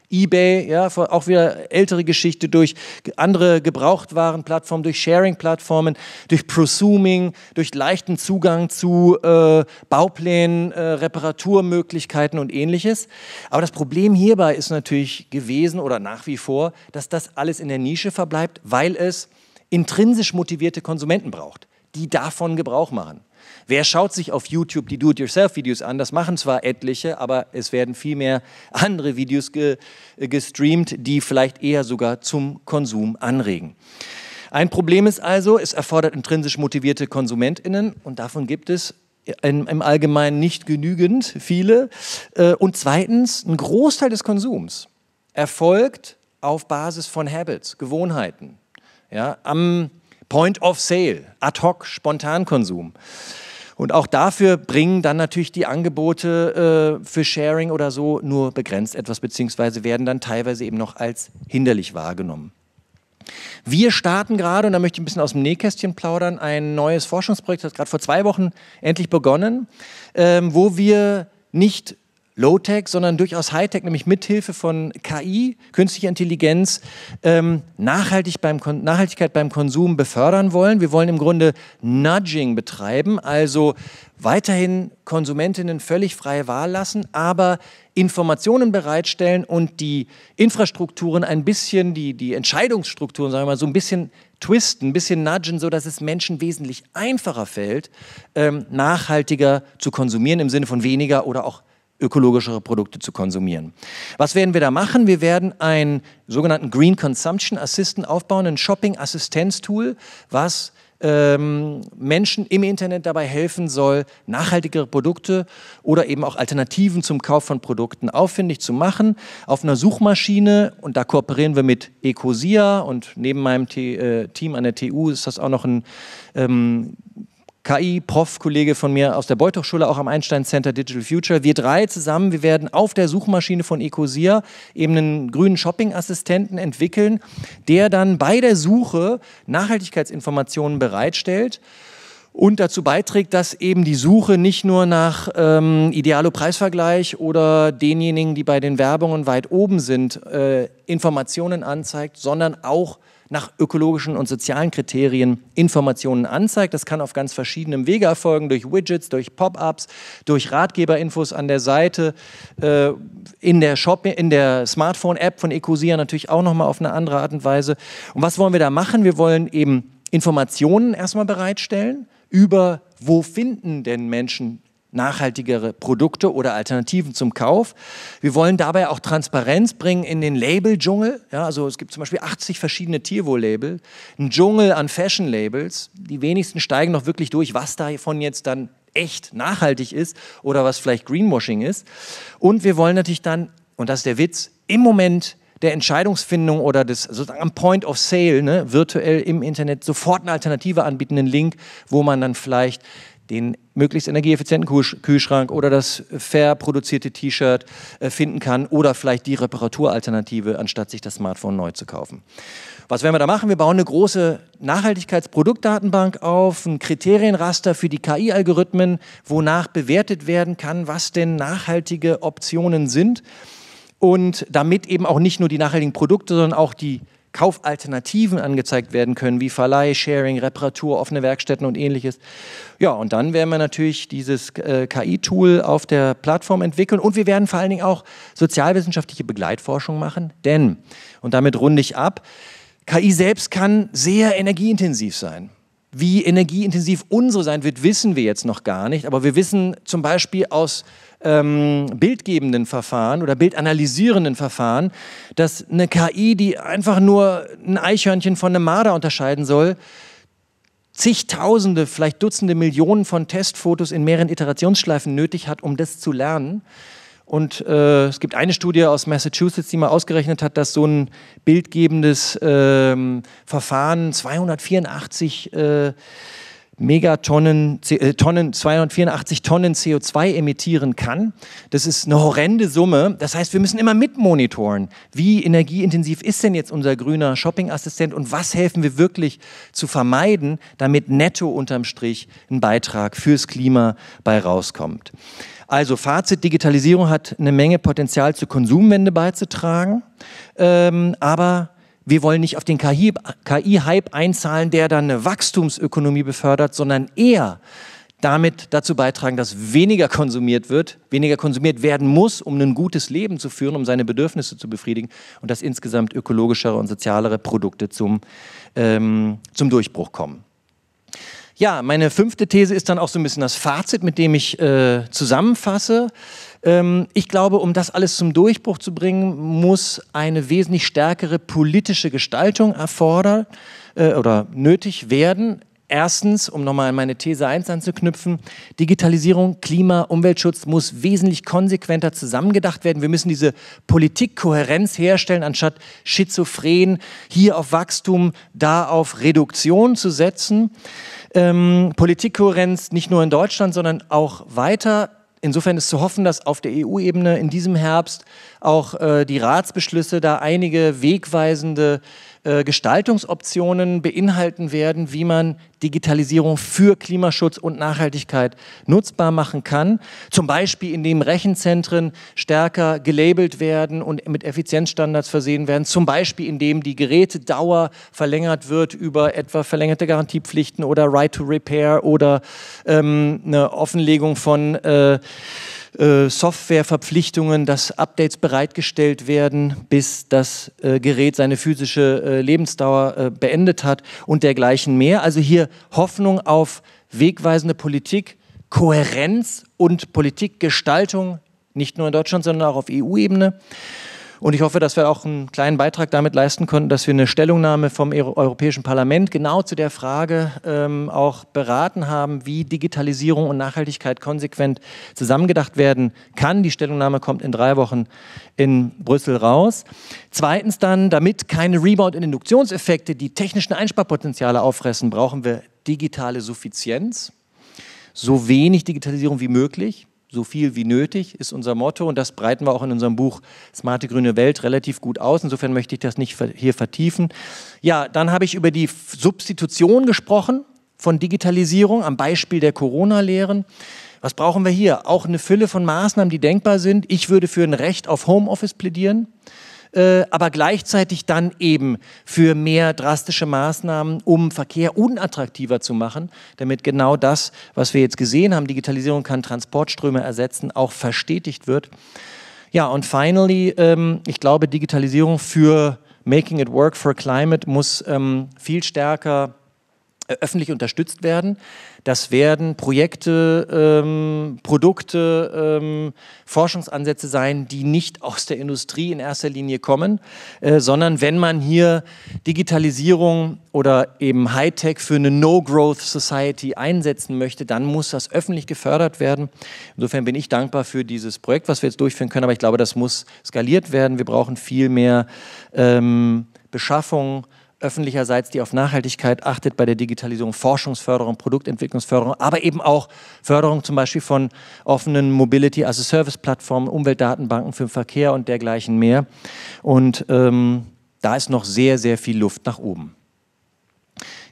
eBay, ja, auch wieder ältere Geschichte durch andere Gebrauchtwarenplattformen, durch Sharing-Plattformen, durch Prosuming, durch leichten Zugang zu äh, Bauplänen, äh, Reparaturmöglichkeiten und ähnliches. Aber das Problem hierbei ist natürlich gewesen oder nach wie vor, dass das alles in der Nische verbleibt, weil es intrinsisch motivierte Konsumenten braucht, die davon Gebrauch machen. Wer schaut sich auf YouTube die Do-it-yourself-Videos an? Das machen zwar etliche, aber es werden viel mehr andere Videos ge gestreamt, die vielleicht eher sogar zum Konsum anregen. Ein Problem ist also, es erfordert intrinsisch motivierte KonsumentInnen und davon gibt es im Allgemeinen nicht genügend viele. Äh, und zweitens, ein Großteil des Konsums erfolgt auf Basis von Habits, Gewohnheiten, ja, am Point of Sale, ad hoc, Spontankonsum. Und auch dafür bringen dann natürlich die Angebote äh, für Sharing oder so nur begrenzt etwas, beziehungsweise werden dann teilweise eben noch als hinderlich wahrgenommen. Wir starten gerade, und da möchte ich ein bisschen aus dem Nähkästchen plaudern, ein neues Forschungsprojekt, das hat gerade vor zwei Wochen endlich begonnen, ähm, wo wir nicht Low-Tech, sondern durchaus High-Tech, nämlich mithilfe von KI, künstlicher Intelligenz, ähm, Nachhaltig beim Nachhaltigkeit beim Konsum befördern wollen. Wir wollen im Grunde Nudging betreiben, also weiterhin Konsumentinnen völlig freie Wahl lassen, aber Informationen bereitstellen und die Infrastrukturen ein bisschen, die, die Entscheidungsstrukturen, sagen wir mal, so ein bisschen twisten, ein bisschen nudgen, sodass es Menschen wesentlich einfacher fällt, ähm, nachhaltiger zu konsumieren im Sinne von weniger oder auch ökologischere Produkte zu konsumieren. Was werden wir da machen? Wir werden einen sogenannten Green Consumption Assistant aufbauen, ein Shopping-Assistenztool, was ähm, Menschen im Internet dabei helfen soll, nachhaltigere Produkte oder eben auch Alternativen zum Kauf von Produkten auffindig zu machen. Auf einer Suchmaschine, und da kooperieren wir mit Ecosia und neben meinem T äh, Team an der TU ist das auch noch ein ähm, KI-Prof-Kollege von mir aus der Beuthochschule, auch am Einstein Center Digital Future. Wir drei zusammen, wir werden auf der Suchmaschine von Ecosia eben einen grünen Shopping-Assistenten entwickeln, der dann bei der Suche Nachhaltigkeitsinformationen bereitstellt und dazu beiträgt, dass eben die Suche nicht nur nach ähm, Idealo-Preisvergleich oder denjenigen, die bei den Werbungen weit oben sind, äh, Informationen anzeigt, sondern auch nach ökologischen und sozialen Kriterien Informationen anzeigt. Das kann auf ganz verschiedenem Wege erfolgen, durch Widgets, durch Pop-ups, durch Ratgeberinfos an der Seite, äh, in der, der Smartphone-App von Ecosia natürlich auch nochmal auf eine andere Art und Weise. Und was wollen wir da machen? Wir wollen eben Informationen erstmal bereitstellen über, wo finden denn Menschen nachhaltigere Produkte oder Alternativen zum Kauf. Wir wollen dabei auch Transparenz bringen in den Label-Dschungel. Ja, also es gibt zum Beispiel 80 verschiedene Tierwohl-Label, ein Dschungel an Fashion-Labels. Die wenigsten steigen noch wirklich durch, was davon jetzt dann echt nachhaltig ist oder was vielleicht Greenwashing ist. Und wir wollen natürlich dann, und das ist der Witz, im Moment der Entscheidungsfindung oder des sozusagen am Point of Sale, ne, virtuell im Internet sofort eine Alternative anbieten, einen Link, wo man dann vielleicht den möglichst energieeffizienten Kühlschrank oder das fair produzierte T-Shirt äh, finden kann oder vielleicht die Reparaturalternative, anstatt sich das Smartphone neu zu kaufen. Was werden wir da machen? Wir bauen eine große Nachhaltigkeitsproduktdatenbank auf, ein Kriterienraster für die KI-Algorithmen, wonach bewertet werden kann, was denn nachhaltige Optionen sind. Und damit eben auch nicht nur die nachhaltigen Produkte, sondern auch die Kaufalternativen angezeigt werden können, wie Verleih, Sharing, Reparatur, offene Werkstätten und ähnliches. Ja, und dann werden wir natürlich dieses äh, KI-Tool auf der Plattform entwickeln und wir werden vor allen Dingen auch sozialwissenschaftliche Begleitforschung machen, denn, und damit runde ich ab, KI selbst kann sehr energieintensiv sein. Wie energieintensiv unsere sein wird, wissen wir jetzt noch gar nicht, aber wir wissen zum Beispiel aus ähm, bildgebenden Verfahren oder bildanalysierenden Verfahren, dass eine KI, die einfach nur ein Eichhörnchen von einem Marder unterscheiden soll, zigtausende, vielleicht Dutzende Millionen von Testfotos in mehreren Iterationsschleifen nötig hat, um das zu lernen. Und äh, es gibt eine Studie aus Massachusetts, die mal ausgerechnet hat, dass so ein bildgebendes ähm, Verfahren 284 äh, Megatonnen, äh, Tonnen, 284 Tonnen CO2 emittieren kann. Das ist eine horrende Summe. Das heißt, wir müssen immer mitmonitoren. Wie energieintensiv ist denn jetzt unser grüner Shopping-Assistent und was helfen wir wirklich zu vermeiden, damit netto unterm Strich ein Beitrag fürs Klima bei rauskommt. Also Fazit, Digitalisierung hat eine Menge Potenzial zur Konsumwende beizutragen, ähm, aber wir wollen nicht auf den KI-Hype einzahlen, der dann eine Wachstumsökonomie befördert, sondern eher damit dazu beitragen, dass weniger konsumiert wird, weniger konsumiert werden muss, um ein gutes Leben zu führen, um seine Bedürfnisse zu befriedigen und dass insgesamt ökologischere und sozialere Produkte zum, ähm, zum Durchbruch kommen. Ja, meine fünfte These ist dann auch so ein bisschen das Fazit, mit dem ich äh, zusammenfasse. Ähm, ich glaube, um das alles zum Durchbruch zu bringen, muss eine wesentlich stärkere politische Gestaltung erfordern äh, oder nötig werden. Erstens, um nochmal meine These 1 anzuknüpfen, Digitalisierung, Klima, Umweltschutz muss wesentlich konsequenter zusammengedacht werden. Wir müssen diese Politikkohärenz herstellen, anstatt schizophren hier auf Wachstum, da auf Reduktion zu setzen. Ähm, Politikkohärenz nicht nur in Deutschland, sondern auch weiter. Insofern ist zu hoffen, dass auf der EU-Ebene in diesem Herbst auch äh, die Ratsbeschlüsse da einige wegweisende äh, Gestaltungsoptionen beinhalten werden, wie man Digitalisierung für Klimaschutz und Nachhaltigkeit nutzbar machen kann. Zum Beispiel, indem Rechenzentren stärker gelabelt werden und mit Effizienzstandards versehen werden. Zum Beispiel, indem die Gerätedauer verlängert wird über etwa verlängerte Garantiepflichten oder Right to Repair oder ähm, eine Offenlegung von äh, äh, Softwareverpflichtungen, dass Updates bereitgestellt werden, bis das äh, Gerät seine physische äh, Lebensdauer äh, beendet hat und dergleichen mehr. Also hier Hoffnung auf wegweisende Politik, Kohärenz und Politikgestaltung, nicht nur in Deutschland, sondern auch auf EU-Ebene. Und ich hoffe, dass wir auch einen kleinen Beitrag damit leisten konnten, dass wir eine Stellungnahme vom Europäischen Parlament genau zu der Frage ähm, auch beraten haben, wie Digitalisierung und Nachhaltigkeit konsequent zusammengedacht werden kann. Die Stellungnahme kommt in drei Wochen in Brüssel raus. Zweitens dann, damit keine Rebound- und Induktionseffekte die technischen Einsparpotenziale auffressen, brauchen wir digitale Suffizienz. So wenig Digitalisierung wie möglich so viel wie nötig, ist unser Motto und das breiten wir auch in unserem Buch Smarte grüne Welt relativ gut aus. Insofern möchte ich das nicht hier vertiefen. Ja, dann habe ich über die Substitution gesprochen von Digitalisierung am Beispiel der Corona-Lehren. Was brauchen wir hier? Auch eine Fülle von Maßnahmen, die denkbar sind. Ich würde für ein Recht auf Homeoffice plädieren. Äh, aber gleichzeitig dann eben für mehr drastische Maßnahmen, um Verkehr unattraktiver zu machen, damit genau das, was wir jetzt gesehen haben, Digitalisierung kann Transportströme ersetzen, auch verstetigt wird. Ja, und finally, ähm, ich glaube, Digitalisierung für Making it Work for Climate muss ähm, viel stärker äh, öffentlich unterstützt werden. Das werden Projekte, ähm, Produkte, ähm, Forschungsansätze sein, die nicht aus der Industrie in erster Linie kommen, äh, sondern wenn man hier Digitalisierung oder eben Hightech für eine No-Growth Society einsetzen möchte, dann muss das öffentlich gefördert werden. Insofern bin ich dankbar für dieses Projekt, was wir jetzt durchführen können, aber ich glaube, das muss skaliert werden. Wir brauchen viel mehr ähm, Beschaffung, öffentlicherseits, die auf Nachhaltigkeit achtet bei der Digitalisierung, Forschungsförderung, Produktentwicklungsförderung, aber eben auch Förderung zum Beispiel von offenen Mobility as a Service Plattformen, Umweltdatenbanken für den Verkehr und dergleichen mehr. Und ähm, da ist noch sehr, sehr viel Luft nach oben.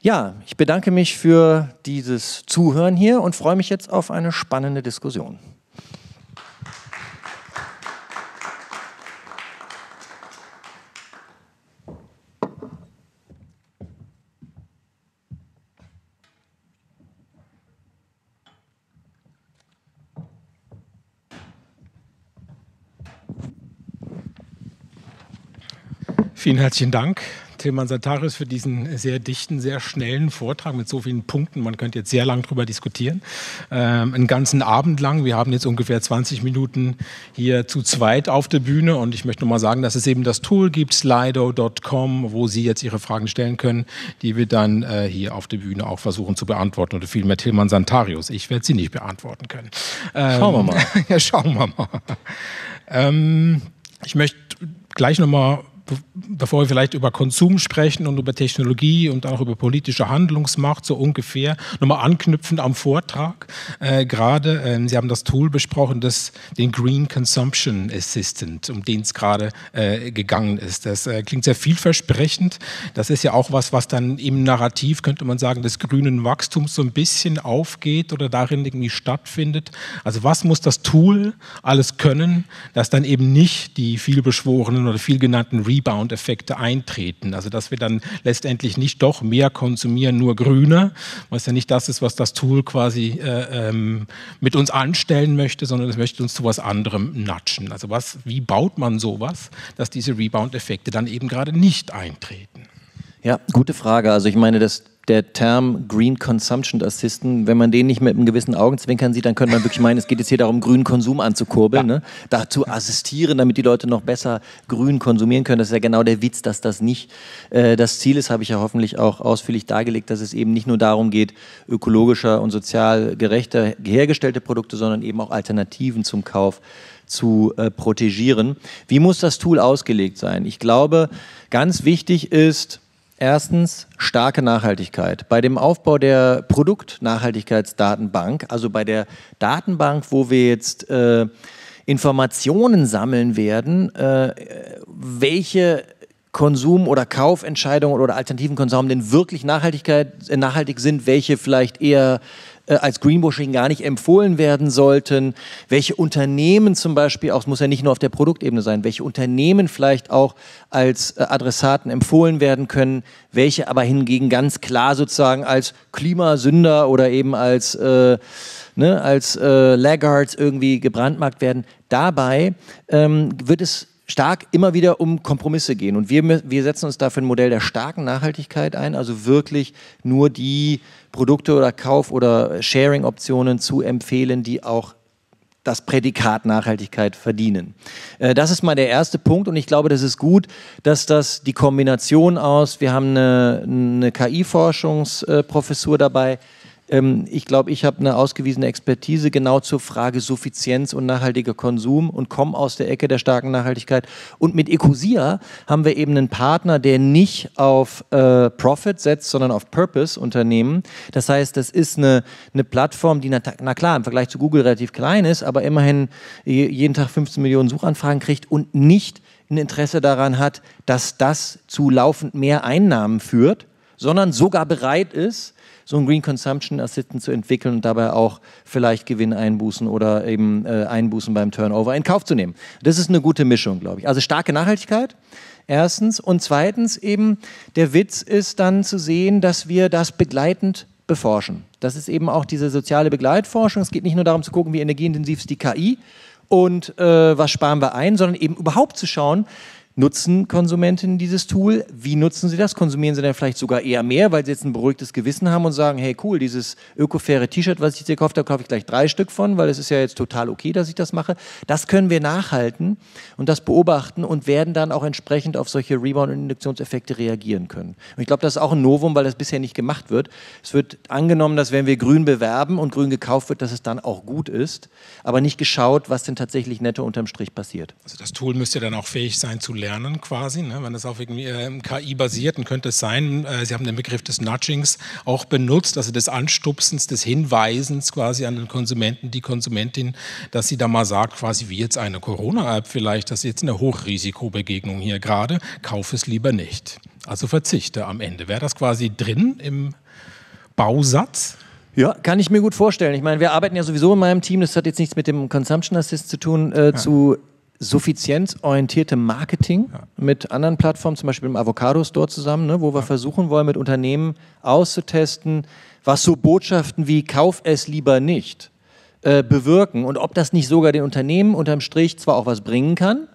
Ja, ich bedanke mich für dieses Zuhören hier und freue mich jetzt auf eine spannende Diskussion. Vielen herzlichen Dank, Tilman Santarius, für diesen sehr dichten, sehr schnellen Vortrag mit so vielen Punkten. Man könnte jetzt sehr lang darüber diskutieren. Ähm, einen ganzen Abend lang. Wir haben jetzt ungefähr 20 Minuten hier zu zweit auf der Bühne und ich möchte noch mal sagen, dass es eben das Tool gibt, slido.com, wo Sie jetzt Ihre Fragen stellen können, die wir dann äh, hier auf der Bühne auch versuchen zu beantworten oder vielmehr Tilman Santarius. Ich werde sie nicht beantworten können. Ähm, schauen wir mal. ja, schauen wir mal. Ähm, ich möchte gleich noch mal bevor wir vielleicht über Konsum sprechen und über Technologie und auch über politische Handlungsmacht, so ungefähr, nochmal anknüpfend am Vortrag äh, gerade. Ähm, Sie haben das Tool besprochen, das, den Green Consumption Assistant, um den es gerade äh, gegangen ist. Das äh, klingt sehr vielversprechend. Das ist ja auch was, was dann im Narrativ, könnte man sagen, des grünen Wachstums so ein bisschen aufgeht oder darin irgendwie stattfindet. Also was muss das Tool alles können, dass dann eben nicht die vielbeschworenen oder viel genannten Rebound-Effekte eintreten. Also dass wir dann letztendlich nicht doch mehr konsumieren, nur grüner, was ja nicht das ist, was das Tool quasi äh, ähm, mit uns anstellen möchte, sondern es möchte uns zu was anderem natschen. Also was, wie baut man sowas, dass diese Rebound-Effekte dann eben gerade nicht eintreten? Ja, gute Frage. Also ich meine, das der Term Green Consumption Assistant, wenn man den nicht mit einem gewissen Augenzwinkern sieht, dann könnte man wirklich meinen, es geht jetzt hier darum, grünen Konsum anzukurbeln, ja. ne? dazu assistieren, damit die Leute noch besser grün konsumieren können. Das ist ja genau der Witz, dass das nicht äh, das Ziel ist, habe ich ja hoffentlich auch ausführlich dargelegt, dass es eben nicht nur darum geht, ökologischer und sozial gerechter hergestellte Produkte, sondern eben auch Alternativen zum Kauf zu äh, protegieren. Wie muss das Tool ausgelegt sein? Ich glaube, ganz wichtig ist, Erstens starke Nachhaltigkeit. Bei dem Aufbau der Produktnachhaltigkeitsdatenbank, also bei der Datenbank, wo wir jetzt äh, Informationen sammeln werden, äh, welche Konsum- oder Kaufentscheidungen oder alternativen Konsum denn wirklich Nachhaltigkeit, äh, nachhaltig sind, welche vielleicht eher äh, als Greenwashing gar nicht empfohlen werden sollten, welche Unternehmen zum Beispiel auch, es muss ja nicht nur auf der Produktebene sein, welche Unternehmen vielleicht auch als äh, Adressaten empfohlen werden können, welche aber hingegen ganz klar sozusagen als Klimasünder oder eben als äh, Ne, als äh, Laggards irgendwie gebrandmarkt werden. Dabei ähm, wird es stark immer wieder um Kompromisse gehen. Und wir, wir setzen uns dafür ein Modell der starken Nachhaltigkeit ein, also wirklich nur die Produkte oder Kauf- oder Sharing-Optionen zu empfehlen, die auch das Prädikat Nachhaltigkeit verdienen. Äh, das ist mal der erste Punkt und ich glaube, das ist gut, dass das die Kombination aus, wir haben eine, eine KI-Forschungsprofessur dabei, ähm, ich glaube, ich habe eine ausgewiesene Expertise genau zur Frage Suffizienz und nachhaltiger Konsum und komme aus der Ecke der starken Nachhaltigkeit. Und mit Ecosia haben wir eben einen Partner, der nicht auf äh, Profit setzt, sondern auf Purpose-Unternehmen. Das heißt, das ist eine, eine Plattform, die, na, na, klar, im Vergleich zu Google relativ klein ist, aber immerhin jeden Tag 15 Millionen Suchanfragen kriegt und nicht ein Interesse daran hat, dass das zu laufend mehr Einnahmen führt, sondern sogar bereit ist, so einen Green Consumption Assistant zu entwickeln und dabei auch vielleicht Gewinneinbußen oder eben äh, Einbußen beim Turnover in Kauf zu nehmen. Das ist eine gute Mischung, glaube ich. Also starke Nachhaltigkeit. Erstens. Und zweitens eben, der Witz ist dann zu sehen, dass wir das begleitend beforschen. Das ist eben auch diese soziale Begleitforschung. Es geht nicht nur darum zu gucken, wie energieintensiv ist die KI und äh, was sparen wir ein, sondern eben überhaupt zu schauen, Nutzen Konsumentinnen dieses Tool? Wie nutzen sie das? Konsumieren sie dann vielleicht sogar eher mehr, weil sie jetzt ein beruhigtes Gewissen haben und sagen, hey cool, dieses ökofaire T-Shirt, was ich jetzt gekauft habe, kaufe ich gleich drei Stück von, weil es ist ja jetzt total okay, dass ich das mache. Das können wir nachhalten und das beobachten und werden dann auch entsprechend auf solche Rebound- und Induktionseffekte reagieren können. Und ich glaube, das ist auch ein Novum, weil das bisher nicht gemacht wird. Es wird angenommen, dass wenn wir grün bewerben und grün gekauft wird, dass es dann auch gut ist, aber nicht geschaut, was denn tatsächlich netto unterm Strich passiert. Also das Tool müsste dann auch fähig sein zu lernen quasi. Ne? Wenn das auf irgendwie äh, KI basiert, dann könnte es sein, äh, Sie haben den Begriff des Nudgings auch benutzt, also des Anstupsens, des Hinweisens quasi an den Konsumenten, die Konsumentin, dass sie da mal sagt, quasi wie jetzt eine Corona-App vielleicht, das ist jetzt eine Hochrisikobegegnung hier gerade, kauf es lieber nicht. Also verzichte am Ende. Wäre das quasi drin im Bausatz? Ja, kann ich mir gut vorstellen. Ich meine, wir arbeiten ja sowieso in meinem Team, das hat jetzt nichts mit dem Consumption Assist zu tun, äh, ja. zu suffizienzorientiertem Marketing ja. mit anderen Plattformen, zum Beispiel im Avocado Store zusammen, ne, wo wir ja. versuchen wollen, mit Unternehmen auszutesten, was so Botschaften wie Kauf es lieber nicht äh, bewirken und ob das nicht sogar den Unternehmen unterm Strich zwar auch was bringen kann,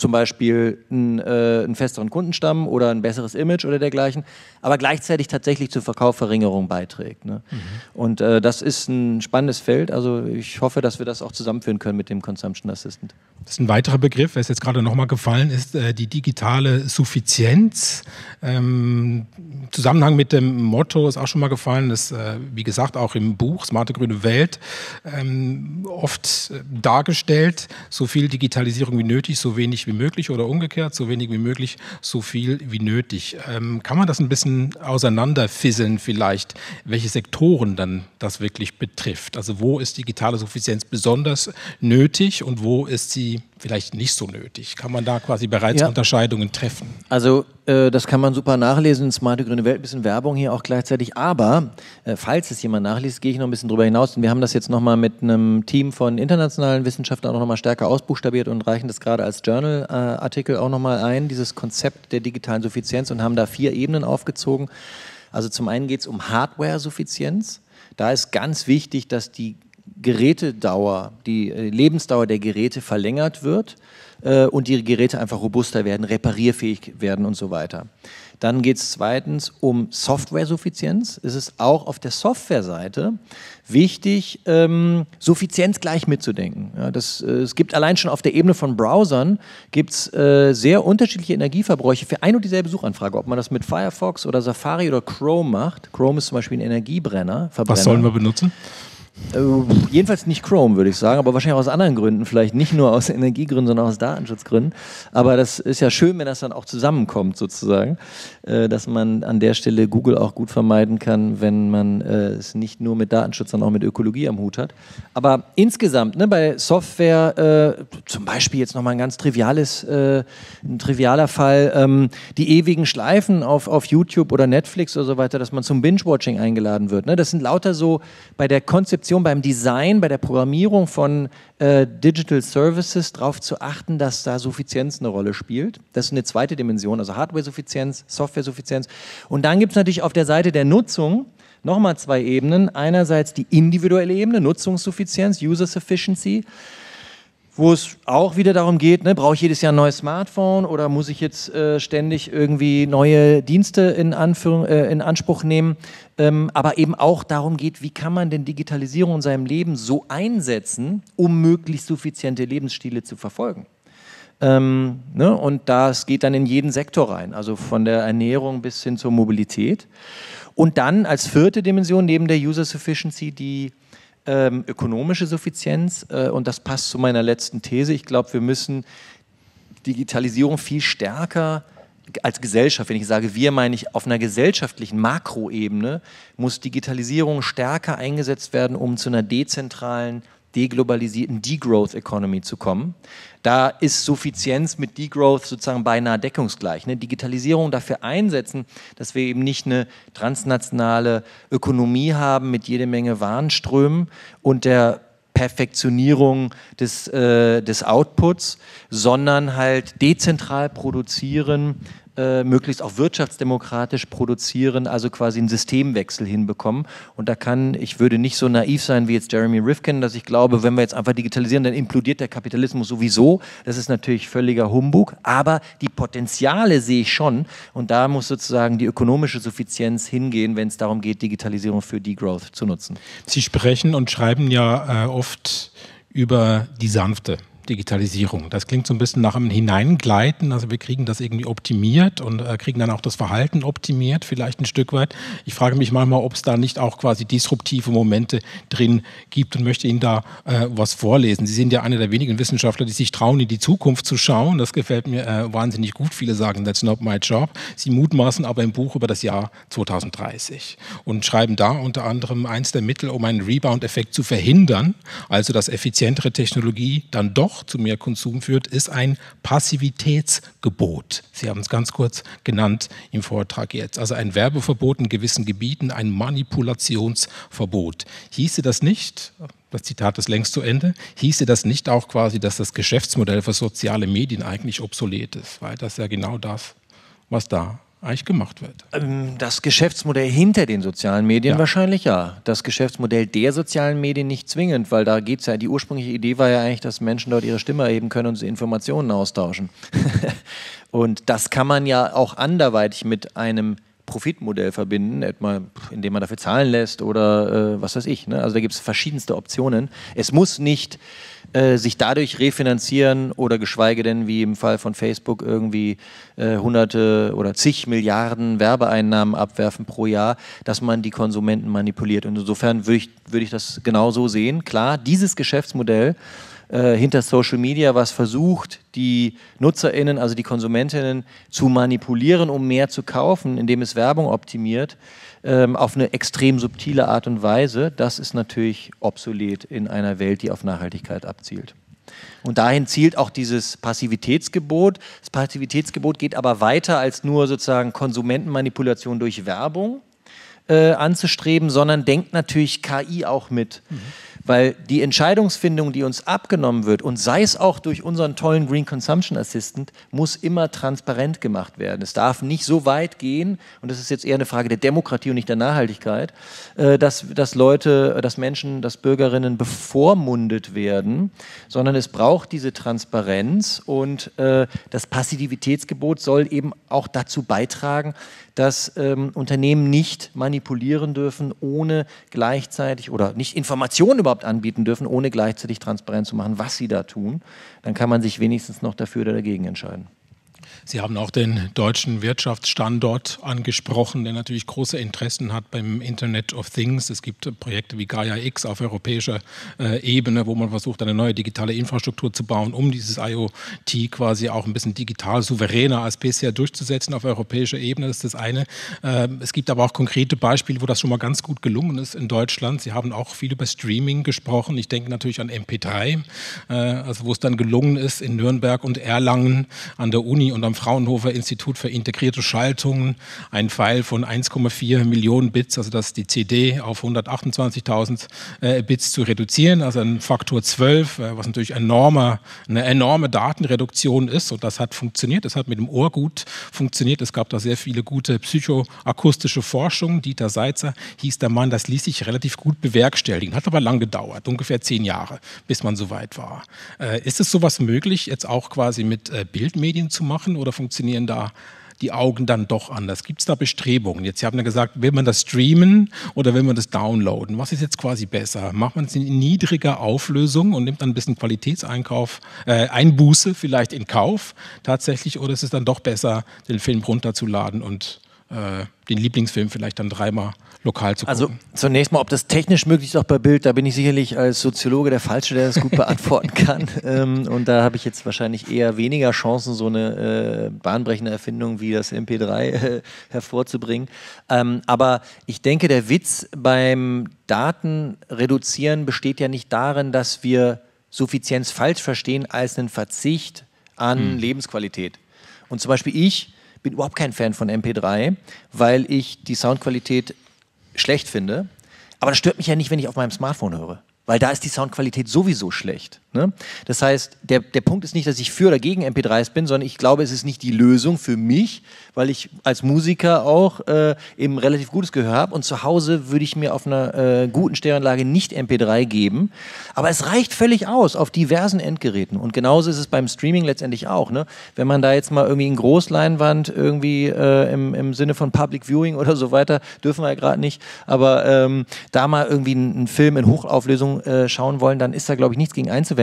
zum Beispiel einen, äh, einen, festeren Kundenstamm oder ein besseres Image oder dergleichen, aber gleichzeitig tatsächlich zur Verkaufsverringerung beiträgt. Ne? Mhm. Und äh, das ist ein spannendes Feld. Also ich hoffe, dass wir das auch zusammenführen können mit dem Consumption Assistant. Das ist ein weiterer Begriff, der jetzt gerade nochmal gefallen, ist äh, die digitale Suffizienz. Ähm, Zusammenhang mit dem Motto ist auch schon mal gefallen, ist, äh, wie gesagt, auch im Buch Smarte Grüne Welt ähm, oft äh, dargestellt, so viel Digitalisierung wie nötig, so wenig wie möglich oder umgekehrt, so wenig wie möglich, so viel wie nötig. Ähm, kann man das ein bisschen auseinanderfisseln vielleicht, welche Sektoren dann das wirklich betrifft? Also wo ist digitale Suffizienz besonders nötig und wo ist sie vielleicht nicht so nötig? Kann man da quasi bereits ja. Unterscheidungen treffen? Also äh, das kann man super nachlesen Smarte Grüne Welt, ein bisschen Werbung hier auch gleichzeitig. Aber äh, falls es jemand nachliest, gehe ich noch ein bisschen drüber hinaus. Und wir haben das jetzt nochmal mit einem Team von internationalen Wissenschaftlern auch nochmal stärker ausbuchstabiert und reichen das gerade als Journal-Artikel auch nochmal ein, dieses Konzept der digitalen Suffizienz und haben da vier Ebenen aufgezogen. Also zum einen geht es um Hardware-Suffizienz. Da ist ganz wichtig, dass die Gerätedauer, die äh, Lebensdauer der Geräte verlängert wird äh, und die Geräte einfach robuster werden, reparierfähig werden und so weiter. Dann geht es zweitens um Software-Suffizienz. Es ist auch auf der Software-Seite wichtig, ähm, Suffizienz gleich mitzudenken. Ja, das, äh, es gibt allein schon auf der Ebene von Browsern gibt's, äh, sehr unterschiedliche Energieverbräuche für ein und dieselbe Suchanfrage. Ob man das mit Firefox oder Safari oder Chrome macht. Chrome ist zum Beispiel ein Energiebrenner. Verbrenner. Was sollen wir benutzen? Äh, jedenfalls nicht Chrome, würde ich sagen, aber wahrscheinlich aus anderen Gründen, vielleicht nicht nur aus Energiegründen, sondern aus Datenschutzgründen. Aber das ist ja schön, wenn das dann auch zusammenkommt, sozusagen, äh, dass man an der Stelle Google auch gut vermeiden kann, wenn man äh, es nicht nur mit Datenschutz, sondern auch mit Ökologie am Hut hat. Aber insgesamt, ne, bei Software, äh, zum Beispiel jetzt nochmal ein ganz triviales, äh, ein trivialer Fall, ähm, die ewigen Schleifen auf, auf YouTube oder Netflix oder so weiter, dass man zum Binge-Watching eingeladen wird. Ne? Das sind lauter so bei der Konzeption Konzeption, beim Design, bei der Programmierung von äh, Digital Services darauf zu achten, dass da Suffizienz eine Rolle spielt. Das ist eine zweite Dimension, also Hardware-Suffizienz, Software-Suffizienz. Und dann gibt es natürlich auf der Seite der Nutzung nochmal zwei Ebenen. Einerseits die individuelle Ebene, Nutzungssuffizienz, User Sufficiency wo es auch wieder darum geht, ne, brauche ich jedes Jahr ein neues Smartphone oder muss ich jetzt äh, ständig irgendwie neue Dienste in, Anführung, äh, in Anspruch nehmen, ähm, aber eben auch darum geht, wie kann man denn Digitalisierung in seinem Leben so einsetzen, um möglichst suffiziente Lebensstile zu verfolgen. Ähm, ne, und das geht dann in jeden Sektor rein, also von der Ernährung bis hin zur Mobilität. Und dann als vierte Dimension neben der User Sufficiency die ähm, ökonomische Suffizienz äh, und das passt zu meiner letzten These. Ich glaube, wir müssen Digitalisierung viel stärker als Gesellschaft, wenn ich sage wir, meine ich auf einer gesellschaftlichen Makroebene, muss Digitalisierung stärker eingesetzt werden, um zu einer dezentralen, deglobalisierten Degrowth Economy zu kommen. Da ist Suffizienz mit Degrowth sozusagen beinahe deckungsgleich. Ne? Digitalisierung dafür einsetzen, dass wir eben nicht eine transnationale Ökonomie haben mit jede Menge Warenströmen und der Perfektionierung des, äh, des Outputs, sondern halt dezentral produzieren, äh, möglichst auch wirtschaftsdemokratisch produzieren, also quasi einen Systemwechsel hinbekommen. Und da kann, ich würde nicht so naiv sein wie jetzt Jeremy Rifkin, dass ich glaube, wenn wir jetzt einfach digitalisieren, dann implodiert der Kapitalismus sowieso. Das ist natürlich völliger Humbug, aber die Potenziale sehe ich schon. Und da muss sozusagen die ökonomische Suffizienz hingehen, wenn es darum geht, Digitalisierung für Degrowth zu nutzen. Sie sprechen und schreiben ja äh, oft über die sanfte Digitalisierung. Das klingt so ein bisschen nach einem Hineingleiten. Also wir kriegen das irgendwie optimiert und äh, kriegen dann auch das Verhalten optimiert, vielleicht ein Stück weit. Ich frage mich manchmal, ob es da nicht auch quasi disruptive Momente drin gibt und möchte Ihnen da äh, was vorlesen. Sie sind ja einer der wenigen Wissenschaftler, die sich trauen, in die Zukunft zu schauen. Das gefällt mir äh, wahnsinnig gut. Viele sagen, that's not my job. Sie mutmaßen aber im Buch über das Jahr 2030 und schreiben da unter anderem eins der Mittel, um einen Rebound-Effekt zu verhindern, also dass effizientere Technologie dann doch zu mehr Konsum führt, ist ein Passivitätsgebot. Sie haben es ganz kurz genannt im Vortrag jetzt. Also ein Werbeverbot in gewissen Gebieten, ein Manipulationsverbot. Hieße das nicht, das Zitat ist längst zu Ende, hieße das nicht auch quasi, dass das Geschäftsmodell für soziale Medien eigentlich obsolet ist, weil das ja genau das, was da eigentlich gemacht wird? Ähm, das Geschäftsmodell hinter den sozialen Medien ja. wahrscheinlich ja. Das Geschäftsmodell der sozialen Medien nicht zwingend, weil da geht es ja, die ursprüngliche Idee war ja eigentlich, dass Menschen dort ihre Stimme erheben können und sie Informationen austauschen. und das kann man ja auch anderweitig mit einem Profitmodell verbinden, etwa indem man dafür zahlen lässt oder äh, was weiß ich. Ne? Also da gibt es verschiedenste Optionen. Es muss nicht äh, sich dadurch refinanzieren oder geschweige denn wie im Fall von Facebook irgendwie äh, hunderte oder zig Milliarden Werbeeinnahmen abwerfen pro Jahr, dass man die Konsumenten manipuliert. Und insofern würde ich, würd ich das genauso sehen. Klar, dieses Geschäftsmodell äh, hinter Social Media, was versucht, die NutzerInnen, also die KonsumentInnen, zu manipulieren, um mehr zu kaufen, indem es Werbung optimiert, ähm, auf eine extrem subtile Art und Weise, das ist natürlich obsolet in einer Welt, die auf Nachhaltigkeit abzielt. Und dahin zielt auch dieses Passivitätsgebot. Das Passivitätsgebot geht aber weiter als nur sozusagen Konsumentenmanipulation durch Werbung äh, anzustreben, sondern denkt natürlich KI auch mit. Mhm. Weil die Entscheidungsfindung, die uns abgenommen wird, und sei es auch durch unseren tollen Green Consumption Assistant, muss immer transparent gemacht werden. Es darf nicht so weit gehen, und das ist jetzt eher eine Frage der Demokratie und nicht der Nachhaltigkeit, äh, dass, dass Leute, dass Menschen, dass Bürgerinnen bevormundet werden, sondern es braucht diese Transparenz und äh, das Passivitätsgebot soll eben auch dazu beitragen, dass ähm, Unternehmen nicht manipulieren dürfen, ohne gleichzeitig oder nicht Informationen überhaupt anbieten dürfen, ohne gleichzeitig transparent zu machen, was sie da tun. Dann kann man sich wenigstens noch dafür oder dagegen entscheiden. Sie haben auch den deutschen Wirtschaftsstandort angesprochen, der natürlich große Interessen hat beim Internet of Things. Es gibt Projekte wie Gaia X auf europäischer äh, Ebene, wo man versucht, eine neue digitale Infrastruktur zu bauen, um dieses IoT quasi auch ein bisschen digital souveräner als bisher durchzusetzen auf europäischer Ebene. Das ist das eine. Äh, es gibt aber auch konkrete Beispiele, wo das schon mal ganz gut gelungen ist in Deutschland. Sie haben auch viel über Streaming gesprochen. Ich denke natürlich an MP3, äh, also wo es dann gelungen ist, in Nürnberg und Erlangen an der Uni und am Fraunhofer Institut für integrierte Schaltungen ein Pfeil von 1,4 Millionen Bits, also das die CD auf 128.000 äh, Bits zu reduzieren, also ein Faktor 12, äh, was natürlich enorme, eine enorme Datenreduktion ist. Und das hat funktioniert, das hat mit dem Ohr gut funktioniert, es gab da sehr viele gute psychoakustische Forschung, Dieter Seitzer hieß der Mann, das ließ sich relativ gut bewerkstelligen, hat aber lang gedauert, ungefähr zehn Jahre, bis man so weit war. Äh, ist es sowas möglich, jetzt auch quasi mit äh, Bildmedien zu machen oder funktionieren da die Augen dann doch anders? Gibt es da Bestrebungen? Jetzt Sie haben ja gesagt, will man das streamen oder will man das downloaden? Was ist jetzt quasi besser? Macht man es in niedriger Auflösung und nimmt dann ein bisschen Qualitätseinkauf, äh, Einbuße vielleicht in Kauf tatsächlich oder ist es dann doch besser, den Film runterzuladen und äh, den Lieblingsfilm vielleicht dann dreimal lokal zu also, gucken? Also zunächst mal, ob das technisch möglich ist, auch bei Bild, da bin ich sicherlich als Soziologe der Falsche, der das gut beantworten kann. Ähm, und da habe ich jetzt wahrscheinlich eher weniger Chancen, so eine äh, bahnbrechende Erfindung wie das MP3 äh, hervorzubringen. Ähm, aber ich denke, der Witz beim Datenreduzieren besteht ja nicht darin, dass wir Suffizienz falsch verstehen als einen Verzicht an hm. Lebensqualität. Und zum Beispiel ich bin überhaupt kein Fan von MP3, weil ich die Soundqualität schlecht finde. Aber das stört mich ja nicht, wenn ich auf meinem Smartphone höre weil da ist die Soundqualität sowieso schlecht. Ne? Das heißt, der, der Punkt ist nicht, dass ich für oder gegen MP3s bin, sondern ich glaube, es ist nicht die Lösung für mich, weil ich als Musiker auch äh, eben relativ gutes Gehör habe und zu Hause würde ich mir auf einer äh, guten Stereoanlage nicht MP3 geben. Aber es reicht völlig aus auf diversen Endgeräten. Und genauso ist es beim Streaming letztendlich auch. Ne? Wenn man da jetzt mal irgendwie in Großleinwand irgendwie äh, im, im Sinne von Public Viewing oder so weiter, dürfen wir ja gerade nicht, aber ähm, da mal irgendwie einen Film in Hochauflösung äh, schauen wollen, dann ist da, glaube ich, nichts gegen einzuwenden.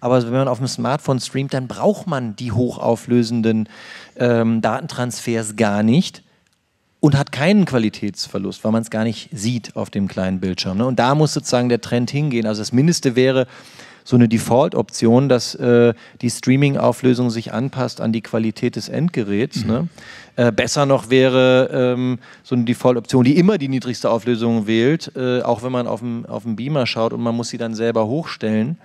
Aber wenn man auf dem Smartphone streamt, dann braucht man die hochauflösenden ähm, Datentransfers gar nicht und hat keinen Qualitätsverlust, weil man es gar nicht sieht auf dem kleinen Bildschirm. Ne? Und da muss sozusagen der Trend hingehen. Also das Mindeste wäre, so eine Default-Option, dass äh, die Streaming-Auflösung sich anpasst an die Qualität des Endgeräts. Mhm. Ne? Äh, besser noch wäre ähm, so eine Default-Option, die immer die niedrigste Auflösung wählt, äh, auch wenn man auf dem, auf dem Beamer schaut und man muss sie dann selber hochstellen.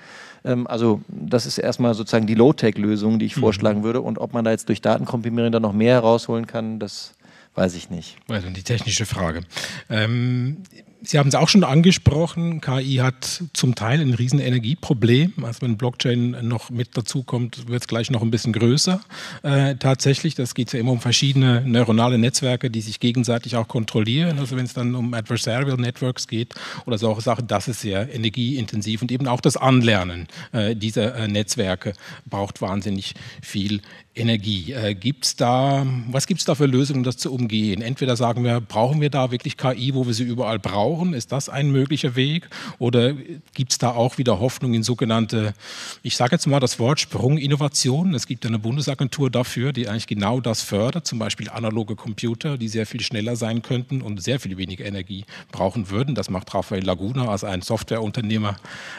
Ähm, also das ist erstmal sozusagen die Low-Tech-Lösung, die ich mhm. vorschlagen würde. Und ob man da jetzt durch Datenkomprimieren dann noch mehr herausholen kann, das weiß ich nicht. Also die technische Frage. Ähm, Sie haben es auch schon angesprochen, KI hat zum Teil ein riesen Energieproblem. Also wenn Blockchain noch mit dazu kommt, wird es gleich noch ein bisschen größer. Äh, tatsächlich, das geht ja immer um verschiedene neuronale Netzwerke, die sich gegenseitig auch kontrollieren. Also wenn es dann um Adversarial Networks geht oder solche Sachen, das ist sehr energieintensiv und eben auch das Anlernen äh, dieser äh, Netzwerke braucht wahnsinnig viel Energie. Äh, gibt's da, was gibt es da für Lösungen, das zu umgehen? Entweder sagen wir, brauchen wir da wirklich KI, wo wir sie überall brauchen? Ist das ein möglicher Weg? Oder gibt es da auch wieder Hoffnung in sogenannte, ich sage jetzt mal das Wort Sprunginnovation? Es gibt eine Bundesagentur dafür, die eigentlich genau das fördert, zum Beispiel analoge Computer, die sehr viel schneller sein könnten und sehr viel weniger Energie brauchen würden. Das macht Rafael Laguna als ein Softwareunternehmer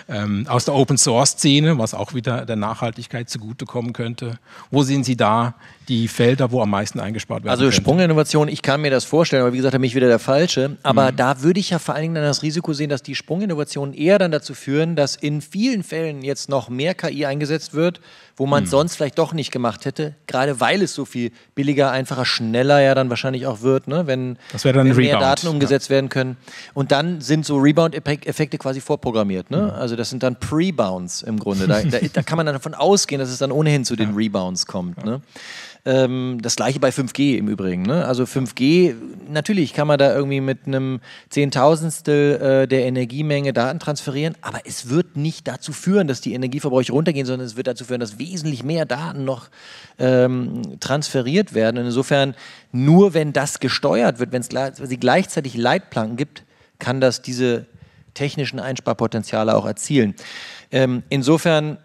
ähm, aus der Open-Source-Szene, was auch wieder der Nachhaltigkeit zugutekommen könnte. Wo sehen Sie da die Felder, wo am meisten eingespart werden Also könnte? Sprunginnovation, ich kann mir das vorstellen, aber wie gesagt, da bin ich wieder der Falsche. Aber mhm. da würde ich ja vor allen Dingen dann das Risiko sehen, dass die Sprunginnovationen eher dann dazu führen, dass in vielen Fällen jetzt noch mehr KI eingesetzt wird, wo man es mhm. sonst vielleicht doch nicht gemacht hätte, gerade weil es so viel billiger, einfacher, schneller ja dann wahrscheinlich auch wird, ne? wenn, wenn mehr Rebound. Daten umgesetzt ja. werden können. Und dann sind so Rebound-Effekte quasi vorprogrammiert. Ne? Mhm. Also das sind dann Pre-Bounds im Grunde. Da, da, da, kann man dann davon ausgehen, dass es dann ohnehin zu den ja. Rebounds kommt. Ja. Ne? Ähm, das gleiche bei 5G im Übrigen. Ne? Also 5G, natürlich kann man da irgendwie mit einem Zehntausendstel äh, der Energiemenge Daten transferieren, aber es wird nicht dazu führen, dass die Energieverbräuche runtergehen, sondern es wird dazu führen, dass wesentlich mehr Daten noch ähm, transferiert werden. Insofern, nur wenn das gesteuert wird, wenn es gleichzeitig Leitplanken gibt, kann das diese technischen Einsparpotenziale auch erzielen. Ähm, insofern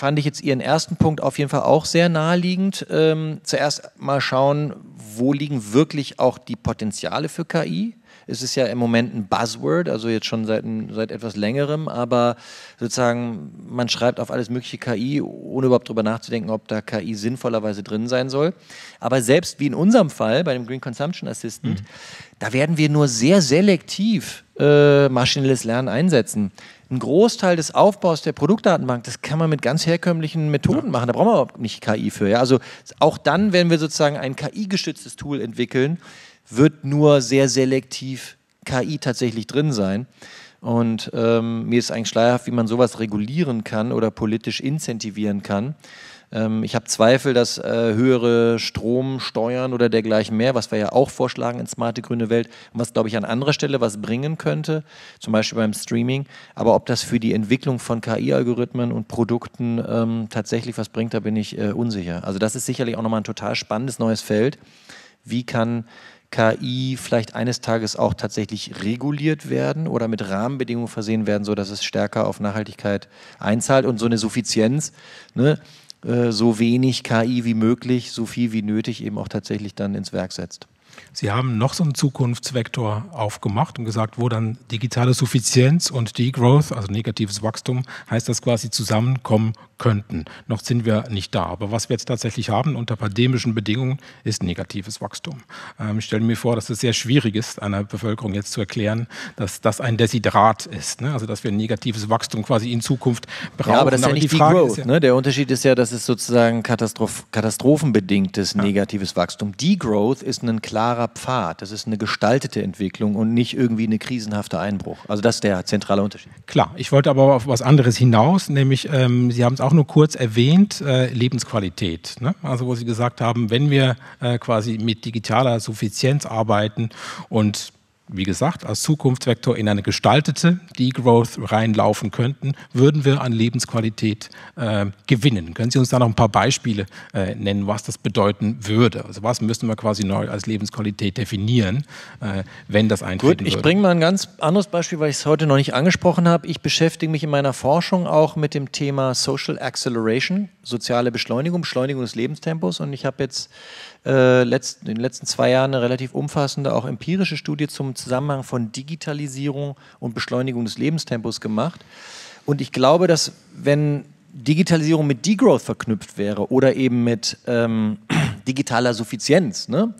fand ich jetzt Ihren ersten Punkt auf jeden Fall auch sehr naheliegend. Ähm, zuerst mal schauen, wo liegen wirklich auch die Potenziale für KI? Es ist ja im Moment ein Buzzword, also jetzt schon seit, seit etwas längerem, aber sozusagen man schreibt auf alles mögliche KI, ohne überhaupt darüber nachzudenken, ob da KI sinnvollerweise drin sein soll. Aber selbst wie in unserem Fall bei dem Green Consumption Assistant, mhm. da werden wir nur sehr selektiv äh, maschinelles Lernen einsetzen ein Großteil des Aufbaus der Produktdatenbank, das kann man mit ganz herkömmlichen Methoden ja. machen. Da brauchen wir überhaupt nicht KI für. Ja? Also auch dann, wenn wir sozusagen ein KI-gestütztes Tool entwickeln, wird nur sehr selektiv KI tatsächlich drin sein. Und ähm, mir ist eigentlich schleierhaft, wie man sowas regulieren kann oder politisch incentivieren kann. Ähm, ich habe Zweifel, dass äh, höhere Stromsteuern oder dergleichen mehr, was wir ja auch vorschlagen in Smarte Grüne Welt, was, glaube ich, an anderer Stelle was bringen könnte, zum Beispiel beim Streaming. Aber ob das für die Entwicklung von KI-Algorithmen und Produkten ähm, tatsächlich was bringt, da bin ich äh, unsicher. Also das ist sicherlich auch nochmal ein total spannendes neues Feld. Wie kann KI vielleicht eines Tages auch tatsächlich reguliert werden oder mit Rahmenbedingungen versehen werden, sodass es stärker auf Nachhaltigkeit einzahlt und so eine Suffizienz. Ne? Äh, so wenig KI wie möglich, so viel wie nötig eben auch tatsächlich dann ins Werk setzt. Sie haben noch so einen Zukunftsvektor aufgemacht und gesagt, wo dann digitale Suffizienz und Degrowth, also negatives Wachstum, heißt das quasi zusammenkommen könnten. Noch sind wir nicht da. Aber was wir jetzt tatsächlich haben unter pandemischen Bedingungen, ist negatives Wachstum. Ähm, ich stelle mir vor, dass es sehr schwierig ist, einer Bevölkerung jetzt zu erklären, dass das ein Desiderat ist. Ne? Also dass wir ein negatives Wachstum quasi in Zukunft brauchen. Ja, aber das ist ja nicht Degrowth. Ja ne? Der Unterschied ist ja, dass es sozusagen Katastroph katastrophenbedingtes ja. negatives Wachstum. Degrowth ist ein klarer Pfad. Das ist eine gestaltete Entwicklung und nicht irgendwie eine krisenhafte Einbruch. Also das ist der zentrale Unterschied. Klar, ich wollte aber auf was anderes hinaus, nämlich ähm, Sie haben es auch nur kurz erwähnt, äh, Lebensqualität. Ne? Also wo Sie gesagt haben, wenn wir äh, quasi mit digitaler Suffizienz arbeiten und wie gesagt, als Zukunftsvektor in eine gestaltete Degrowth reinlaufen könnten, würden wir an Lebensqualität äh, gewinnen. Können Sie uns da noch ein paar Beispiele äh, nennen, was das bedeuten würde? Also was müssten wir quasi neu als Lebensqualität definieren, äh, wenn das eintreten Gut, ich bringe mal ein ganz anderes Beispiel, weil ich es heute noch nicht angesprochen habe. Ich beschäftige mich in meiner Forschung auch mit dem Thema Social Acceleration, soziale Beschleunigung, Beschleunigung des Lebenstempos und ich habe jetzt äh, letzt, in den letzten zwei Jahren eine relativ umfassende, auch empirische Studie zum Zusammenhang von Digitalisierung und Beschleunigung des Lebenstempos gemacht. Und ich glaube, dass wenn Digitalisierung mit Degrowth verknüpft wäre oder eben mit ähm, digitaler Suffizienz, ne,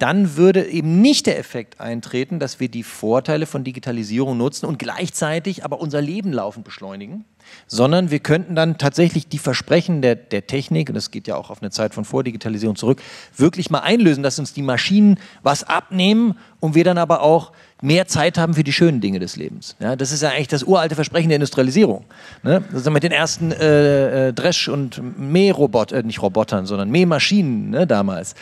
dann würde eben nicht der Effekt eintreten, dass wir die Vorteile von Digitalisierung nutzen und gleichzeitig aber unser Leben laufend beschleunigen, sondern wir könnten dann tatsächlich die Versprechen der, der Technik, und das geht ja auch auf eine Zeit von Vordigitalisierung zurück, wirklich mal einlösen, dass uns die Maschinen was abnehmen und wir dann aber auch mehr Zeit haben für die schönen Dinge des Lebens. Ja, das ist ja eigentlich das uralte Versprechen der Industrialisierung. Ne? Ist mit den ersten äh, äh, Dresch- und Mährobotern, äh, nicht Robotern, sondern Mähmaschinen ne, damals.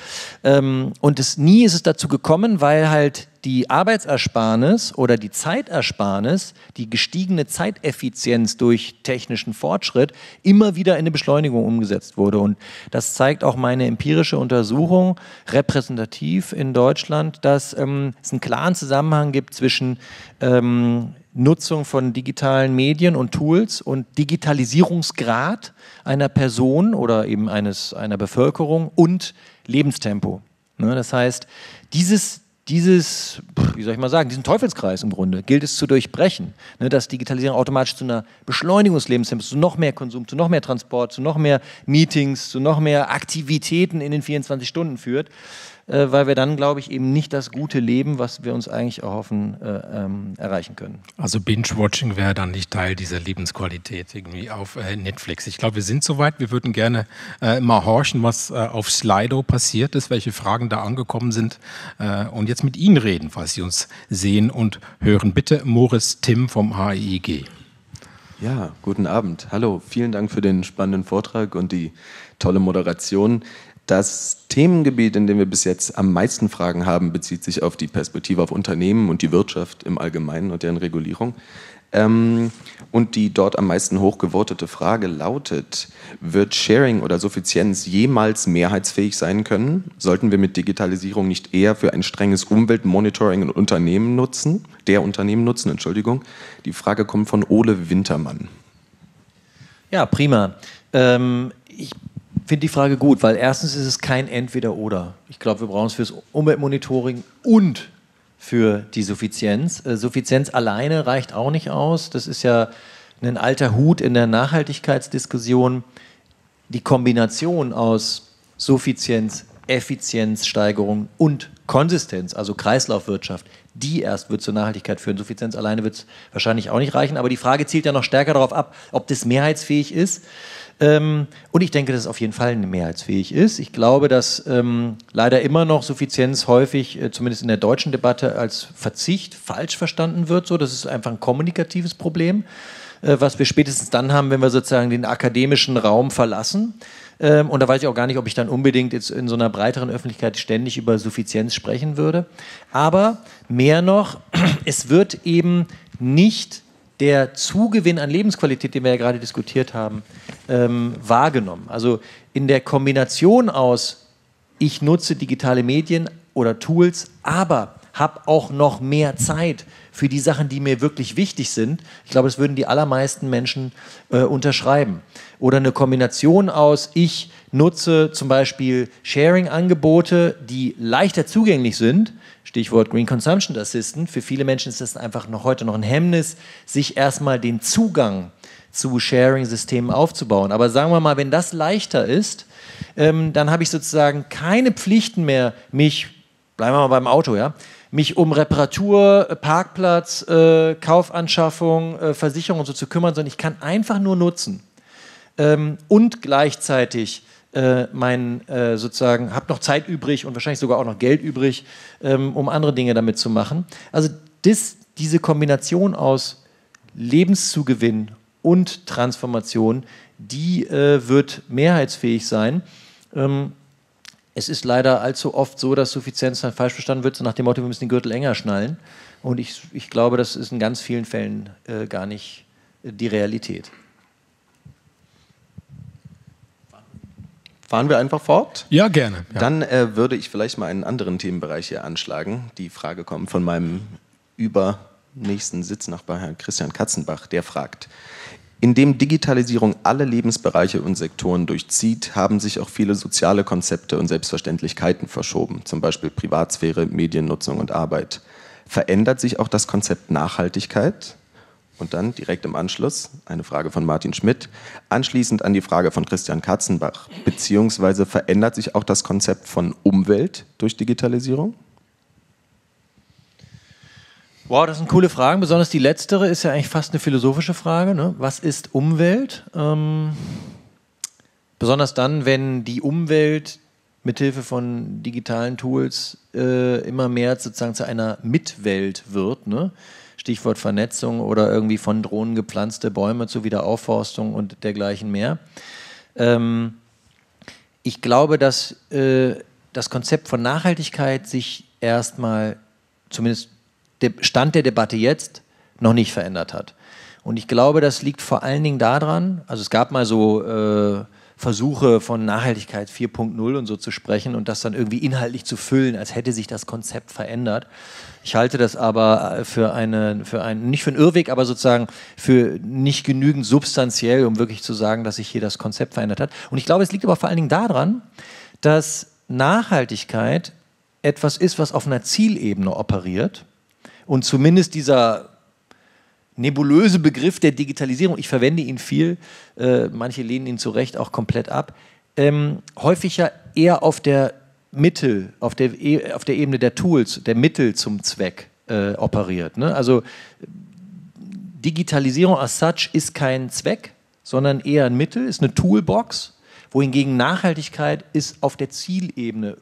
Ähm, und es, nie ist es dazu gekommen, weil halt die Arbeitsersparnis oder die Zeitersparnis, die gestiegene Zeiteffizienz durch technischen Fortschritt immer wieder in eine Beschleunigung umgesetzt wurde. Und das zeigt auch meine empirische Untersuchung repräsentativ in Deutschland, dass ähm, es einen klaren Zusammenhang gibt zwischen ähm, Nutzung von digitalen Medien und Tools und Digitalisierungsgrad einer Person oder eben eines, einer Bevölkerung und Lebenstempo. Ne, das heißt, dieses, dieses, wie soll ich mal sagen, diesen Teufelskreis im Grunde gilt es zu durchbrechen. Ne, dass Digitalisierung automatisch zu einer Beschleunigung des Lebenstempos, zu noch mehr Konsum, zu noch mehr Transport, zu noch mehr Meetings, zu noch mehr Aktivitäten in den 24 Stunden führt äh, weil wir dann, glaube ich, eben nicht das gute Leben, was wir uns eigentlich erhoffen, äh, ähm, erreichen können. Also Binge-Watching wäre dann nicht Teil dieser Lebensqualität irgendwie auf äh, Netflix. Ich glaube, wir sind soweit. Wir würden gerne äh, mal horchen, was äh, auf Slido passiert ist, welche Fragen da angekommen sind äh, und jetzt mit Ihnen reden, falls Sie uns sehen und hören. Bitte Moritz Tim vom HIG. Ja, guten Abend. Hallo, vielen Dank für den spannenden Vortrag und die tolle Moderation. Das Themengebiet, in dem wir bis jetzt am meisten Fragen haben, bezieht sich auf die Perspektive auf Unternehmen und die Wirtschaft im Allgemeinen und deren Regulierung. Ähm, und die dort am meisten hochgevotete Frage lautet, wird Sharing oder Suffizienz jemals mehrheitsfähig sein können? Sollten wir mit Digitalisierung nicht eher für ein strenges Umweltmonitoring in Unternehmen nutzen, der Unternehmen nutzen, Entschuldigung? Die Frage kommt von Ole Wintermann. Ja, prima. Ähm, ich finde die Frage gut, weil erstens ist es kein Entweder-Oder. Ich glaube, wir brauchen es fürs Umweltmonitoring und für die Suffizienz. Äh, Suffizienz alleine reicht auch nicht aus. Das ist ja ein alter Hut in der Nachhaltigkeitsdiskussion. Die Kombination aus Suffizienz, Effizienzsteigerung und Konsistenz, also Kreislaufwirtschaft, die erst wird zur Nachhaltigkeit führen. Suffizienz alleine wird es wahrscheinlich auch nicht reichen. Aber die Frage zielt ja noch stärker darauf ab, ob das mehrheitsfähig ist. Ähm, und ich denke, dass es auf jeden Fall mehrheitsfähig ist. Ich glaube, dass ähm, leider immer noch Suffizienz häufig, äh, zumindest in der deutschen Debatte, als Verzicht falsch verstanden wird. So, das ist einfach ein kommunikatives Problem, äh, was wir spätestens dann haben, wenn wir sozusagen den akademischen Raum verlassen. Ähm, und da weiß ich auch gar nicht, ob ich dann unbedingt jetzt in so einer breiteren Öffentlichkeit ständig über Suffizienz sprechen würde. Aber mehr noch, es wird eben nicht der Zugewinn an Lebensqualität, den wir ja gerade diskutiert haben, ähm, wahrgenommen. Also in der Kombination aus, ich nutze digitale Medien oder Tools, aber habe auch noch mehr Zeit für die Sachen, die mir wirklich wichtig sind. Ich glaube, das würden die allermeisten Menschen äh, unterschreiben. Oder eine Kombination aus, ich nutze zum Beispiel Sharing-Angebote, die leichter zugänglich sind, Stichwort Green Consumption Assistant. Für viele Menschen ist das einfach noch heute noch ein Hemmnis, sich erstmal den Zugang zu Sharing-Systemen aufzubauen. Aber sagen wir mal, wenn das leichter ist, ähm, dann habe ich sozusagen keine Pflichten mehr, mich, bleiben wir mal beim Auto, ja, mich um Reparatur, Parkplatz, äh, Kaufanschaffung, äh, Versicherung und so zu kümmern, sondern ich kann einfach nur nutzen ähm, und gleichzeitig äh, mein äh, sozusagen, habe noch Zeit übrig und wahrscheinlich sogar auch noch Geld übrig, ähm, um andere Dinge damit zu machen. Also das, diese Kombination aus Lebenszugewinn und Transformation, die äh, wird mehrheitsfähig sein. Ähm, es ist leider allzu oft so, dass Suffizienz dann falsch verstanden wird, so nach dem Motto, wir müssen den Gürtel enger schnallen. Und ich, ich glaube, das ist in ganz vielen Fällen äh, gar nicht äh, die Realität. Fahren wir einfach fort? Ja, gerne. Ja. Dann äh, würde ich vielleicht mal einen anderen Themenbereich hier anschlagen. Die Frage kommt von meinem übernächsten Sitznachbar, Herrn Christian Katzenbach, der fragt, indem Digitalisierung alle Lebensbereiche und Sektoren durchzieht, haben sich auch viele soziale Konzepte und Selbstverständlichkeiten verschoben, zum Beispiel Privatsphäre, Mediennutzung und Arbeit. Verändert sich auch das Konzept Nachhaltigkeit? Und dann direkt im Anschluss eine Frage von Martin Schmidt, anschließend an die Frage von Christian Katzenbach. Beziehungsweise verändert sich auch das Konzept von Umwelt durch Digitalisierung? Wow, das sind coole Fragen. Besonders die letztere ist ja eigentlich fast eine philosophische Frage. Ne? Was ist Umwelt? Ähm, besonders dann, wenn die Umwelt mithilfe von digitalen Tools äh, immer mehr sozusagen zu einer Mitwelt wird. Ne? Stichwort Vernetzung oder irgendwie von Drohnen gepflanzte Bäume zur Wiederaufforstung und dergleichen mehr. Ähm, ich glaube, dass äh, das Konzept von Nachhaltigkeit sich erstmal zumindest der Stand der Debatte jetzt, noch nicht verändert hat. Und ich glaube, das liegt vor allen Dingen daran, also es gab mal so äh, Versuche von Nachhaltigkeit 4.0 und so zu sprechen und das dann irgendwie inhaltlich zu füllen, als hätte sich das Konzept verändert. Ich halte das aber äh, für eine, für einen, nicht für einen Irrweg, aber sozusagen für nicht genügend substanziell, um wirklich zu sagen, dass sich hier das Konzept verändert hat. Und ich glaube, es liegt aber vor allen Dingen daran, dass Nachhaltigkeit etwas ist, was auf einer Zielebene operiert und zumindest dieser nebulöse Begriff der Digitalisierung, ich verwende ihn viel, äh, manche lehnen ihn zu Recht auch komplett ab, ähm, häufig ja eher auf der Mittel, auf der, e auf der Ebene der Tools, der Mittel zum Zweck äh, operiert. Ne? Also Digitalisierung as such ist kein Zweck, sondern eher ein Mittel, ist eine Toolbox, wohingegen Nachhaltigkeit ist auf der Zielebene,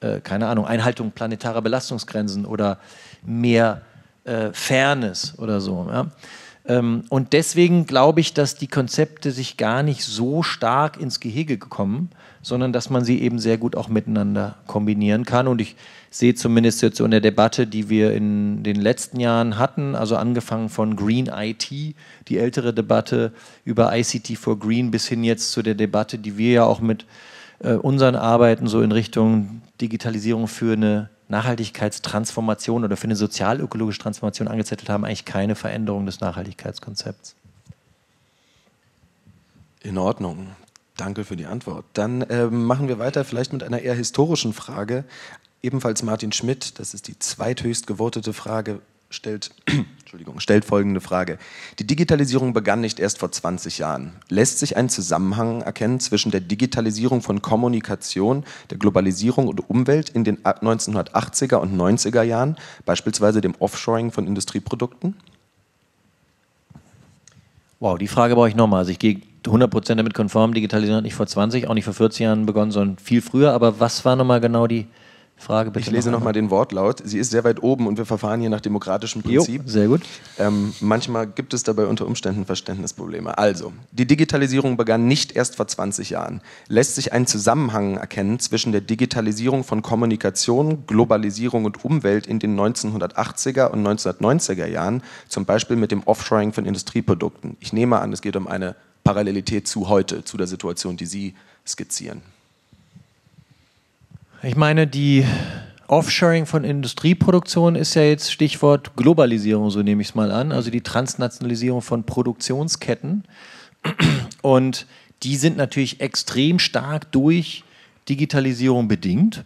äh, keine Ahnung, Einhaltung planetarer Belastungsgrenzen oder mehr äh, Fairness oder so. Ja? Ähm, und deswegen glaube ich, dass die Konzepte sich gar nicht so stark ins Gehege kommen, sondern dass man sie eben sehr gut auch miteinander kombinieren kann. Und ich sehe zumindest jetzt so in der Debatte, die wir in den letzten Jahren hatten, also angefangen von Green IT, die ältere Debatte über ICT for Green, bis hin jetzt zu der Debatte, die wir ja auch mit äh, unseren Arbeiten so in Richtung Digitalisierung für eine Nachhaltigkeitstransformation oder für eine sozialökologische Transformation angezettelt haben, eigentlich keine Veränderung des Nachhaltigkeitskonzepts. In Ordnung. Danke für die Antwort. Dann äh, machen wir weiter vielleicht mit einer eher historischen Frage. Ebenfalls Martin Schmidt, das ist die zweithöchst gewotete Frage stellt, Entschuldigung, stellt folgende Frage. Die Digitalisierung begann nicht erst vor 20 Jahren. Lässt sich ein Zusammenhang erkennen zwischen der Digitalisierung von Kommunikation, der Globalisierung und Umwelt in den 1980er und 90er Jahren, beispielsweise dem Offshoring von Industrieprodukten? Wow, die Frage brauche ich nochmal. Also ich gehe 100% damit konform, Digitalisierung hat nicht vor 20, auch nicht vor 40 Jahren begonnen, sondern viel früher. Aber was war nochmal genau die Frage bitte. Ich lese nochmal noch den Wortlaut. Sie ist sehr weit oben und wir verfahren hier nach demokratischem Prinzip. Jo, sehr gut. Ähm, manchmal gibt es dabei unter Umständen Verständnisprobleme. Also, die Digitalisierung begann nicht erst vor 20 Jahren. Lässt sich ein Zusammenhang erkennen zwischen der Digitalisierung von Kommunikation, Globalisierung und Umwelt in den 1980er und 1990er Jahren, zum Beispiel mit dem Offshoring von Industrieprodukten? Ich nehme an, es geht um eine Parallelität zu heute, zu der Situation, die Sie skizzieren. Ich meine, die Offshoring von Industrieproduktion ist ja jetzt Stichwort Globalisierung, so nehme ich es mal an, also die Transnationalisierung von Produktionsketten. Und die sind natürlich extrem stark durch Digitalisierung bedingt.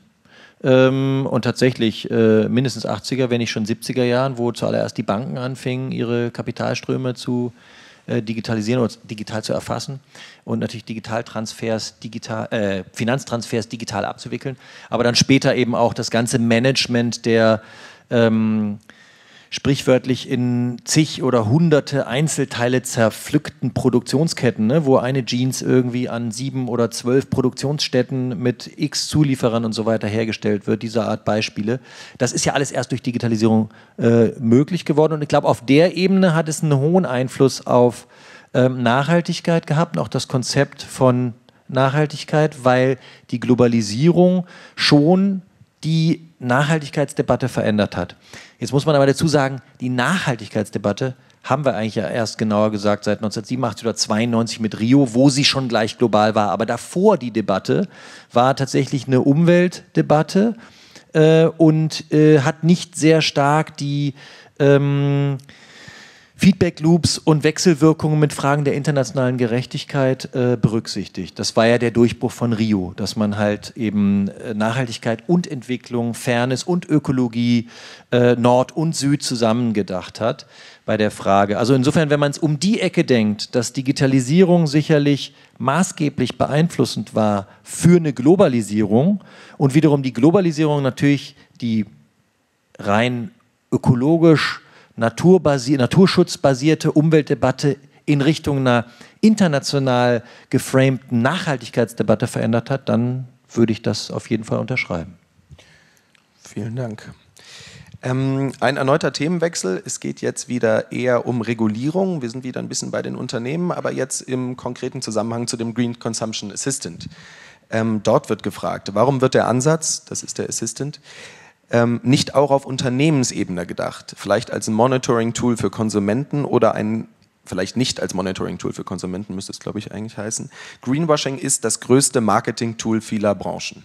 Ähm, und tatsächlich äh, mindestens 80er, wenn nicht schon 70er Jahren, wo zuallererst die Banken anfingen, ihre Kapitalströme zu äh, digitalisieren oder digital zu erfassen und natürlich Digitaltransfers, digital, äh, Finanztransfers digital abzuwickeln, aber dann später eben auch das ganze Management der ähm, sprichwörtlich in zig oder hunderte Einzelteile zerpflückten Produktionsketten, ne, wo eine Jeans irgendwie an sieben oder zwölf Produktionsstätten mit x Zulieferern und so weiter hergestellt wird, diese Art Beispiele. Das ist ja alles erst durch Digitalisierung äh, möglich geworden und ich glaube, auf der Ebene hat es einen hohen Einfluss auf ähm, Nachhaltigkeit gehabt und auch das Konzept von Nachhaltigkeit, weil die Globalisierung schon die Nachhaltigkeitsdebatte verändert hat. Jetzt muss man aber dazu sagen, die Nachhaltigkeitsdebatte haben wir eigentlich ja erst genauer gesagt seit 1987 oder 92 mit Rio, wo sie schon gleich global war. Aber davor die Debatte war tatsächlich eine Umweltdebatte äh, und äh, hat nicht sehr stark die ähm, Feedback Loops und Wechselwirkungen mit Fragen der internationalen Gerechtigkeit äh, berücksichtigt. Das war ja der Durchbruch von Rio, dass man halt eben äh, Nachhaltigkeit und Entwicklung, Fairness und Ökologie, äh, Nord und Süd zusammengedacht hat bei der Frage. Also insofern, wenn man es um die Ecke denkt, dass Digitalisierung sicherlich maßgeblich beeinflussend war für eine Globalisierung und wiederum die Globalisierung natürlich die rein ökologisch naturschutzbasierte Umweltdebatte in Richtung einer international geframten Nachhaltigkeitsdebatte verändert hat, dann würde ich das auf jeden Fall unterschreiben. Vielen Dank. Ähm, ein erneuter Themenwechsel. Es geht jetzt wieder eher um Regulierung. Wir sind wieder ein bisschen bei den Unternehmen, aber jetzt im konkreten Zusammenhang zu dem Green Consumption Assistant. Ähm, dort wird gefragt, warum wird der Ansatz, das ist der Assistant, ähm, nicht auch auf Unternehmensebene gedacht? Vielleicht als ein Monitoring-Tool für Konsumenten oder ein vielleicht nicht als Monitoring-Tool für Konsumenten müsste es, glaube ich, eigentlich heißen. Greenwashing ist das größte Marketing-Tool vieler Branchen.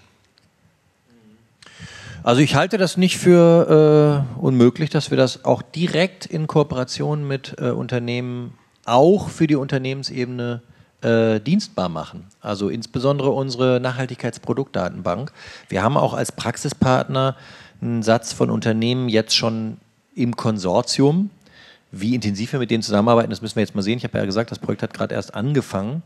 Also ich halte das nicht für äh, unmöglich, dass wir das auch direkt in Kooperation mit äh, Unternehmen auch für die Unternehmensebene äh, dienstbar machen. Also insbesondere unsere Nachhaltigkeitsproduktdatenbank. Wir haben auch als Praxispartner einen Satz von Unternehmen jetzt schon im Konsortium. Wie intensiv wir mit denen zusammenarbeiten, das müssen wir jetzt mal sehen. Ich habe ja gesagt, das Projekt hat gerade erst angefangen.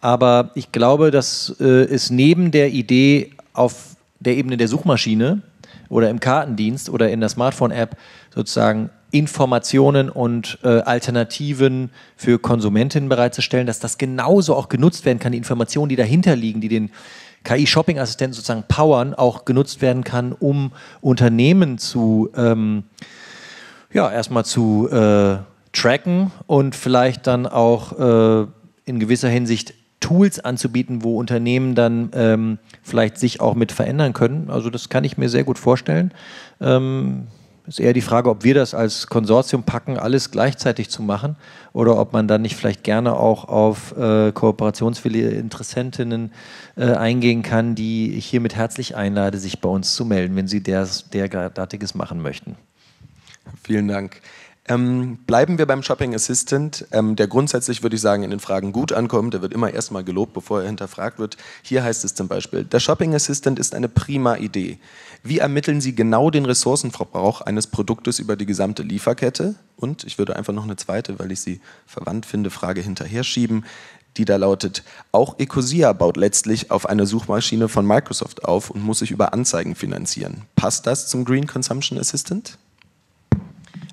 Aber ich glaube, dass äh, es neben der Idee auf der Ebene der Suchmaschine oder im Kartendienst oder in der Smartphone-App sozusagen Informationen und äh, Alternativen für Konsumentinnen bereitzustellen, dass das genauso auch genutzt werden kann, die Informationen, die dahinter liegen, die den KI-Shopping-Assistenten sozusagen powern, auch genutzt werden kann, um Unternehmen zu, ähm, ja, erstmal zu äh, tracken und vielleicht dann auch äh, in gewisser Hinsicht Tools anzubieten, wo Unternehmen dann ähm, vielleicht sich auch mit verändern können. Also das kann ich mir sehr gut vorstellen. Ähm, ist eher die Frage, ob wir das als Konsortium packen, alles gleichzeitig zu machen oder ob man dann nicht vielleicht gerne auch auf äh, kooperationswillige Interessentinnen äh, eingehen kann, die ich hiermit herzlich einlade, sich bei uns zu melden, wenn sie derartiges machen möchten. Vielen Dank. Ähm, bleiben wir beim Shopping Assistant, ähm, der grundsätzlich, würde ich sagen, in den Fragen gut ankommt. Der wird immer erstmal gelobt, bevor er hinterfragt wird. Hier heißt es zum Beispiel, der Shopping Assistant ist eine prima Idee. Wie ermitteln Sie genau den Ressourcenverbrauch eines Produktes über die gesamte Lieferkette? Und ich würde einfach noch eine zweite, weil ich sie verwandt finde, Frage hinterher schieben, die da lautet, auch Ecosia baut letztlich auf eine Suchmaschine von Microsoft auf und muss sich über Anzeigen finanzieren. Passt das zum Green Consumption Assistant?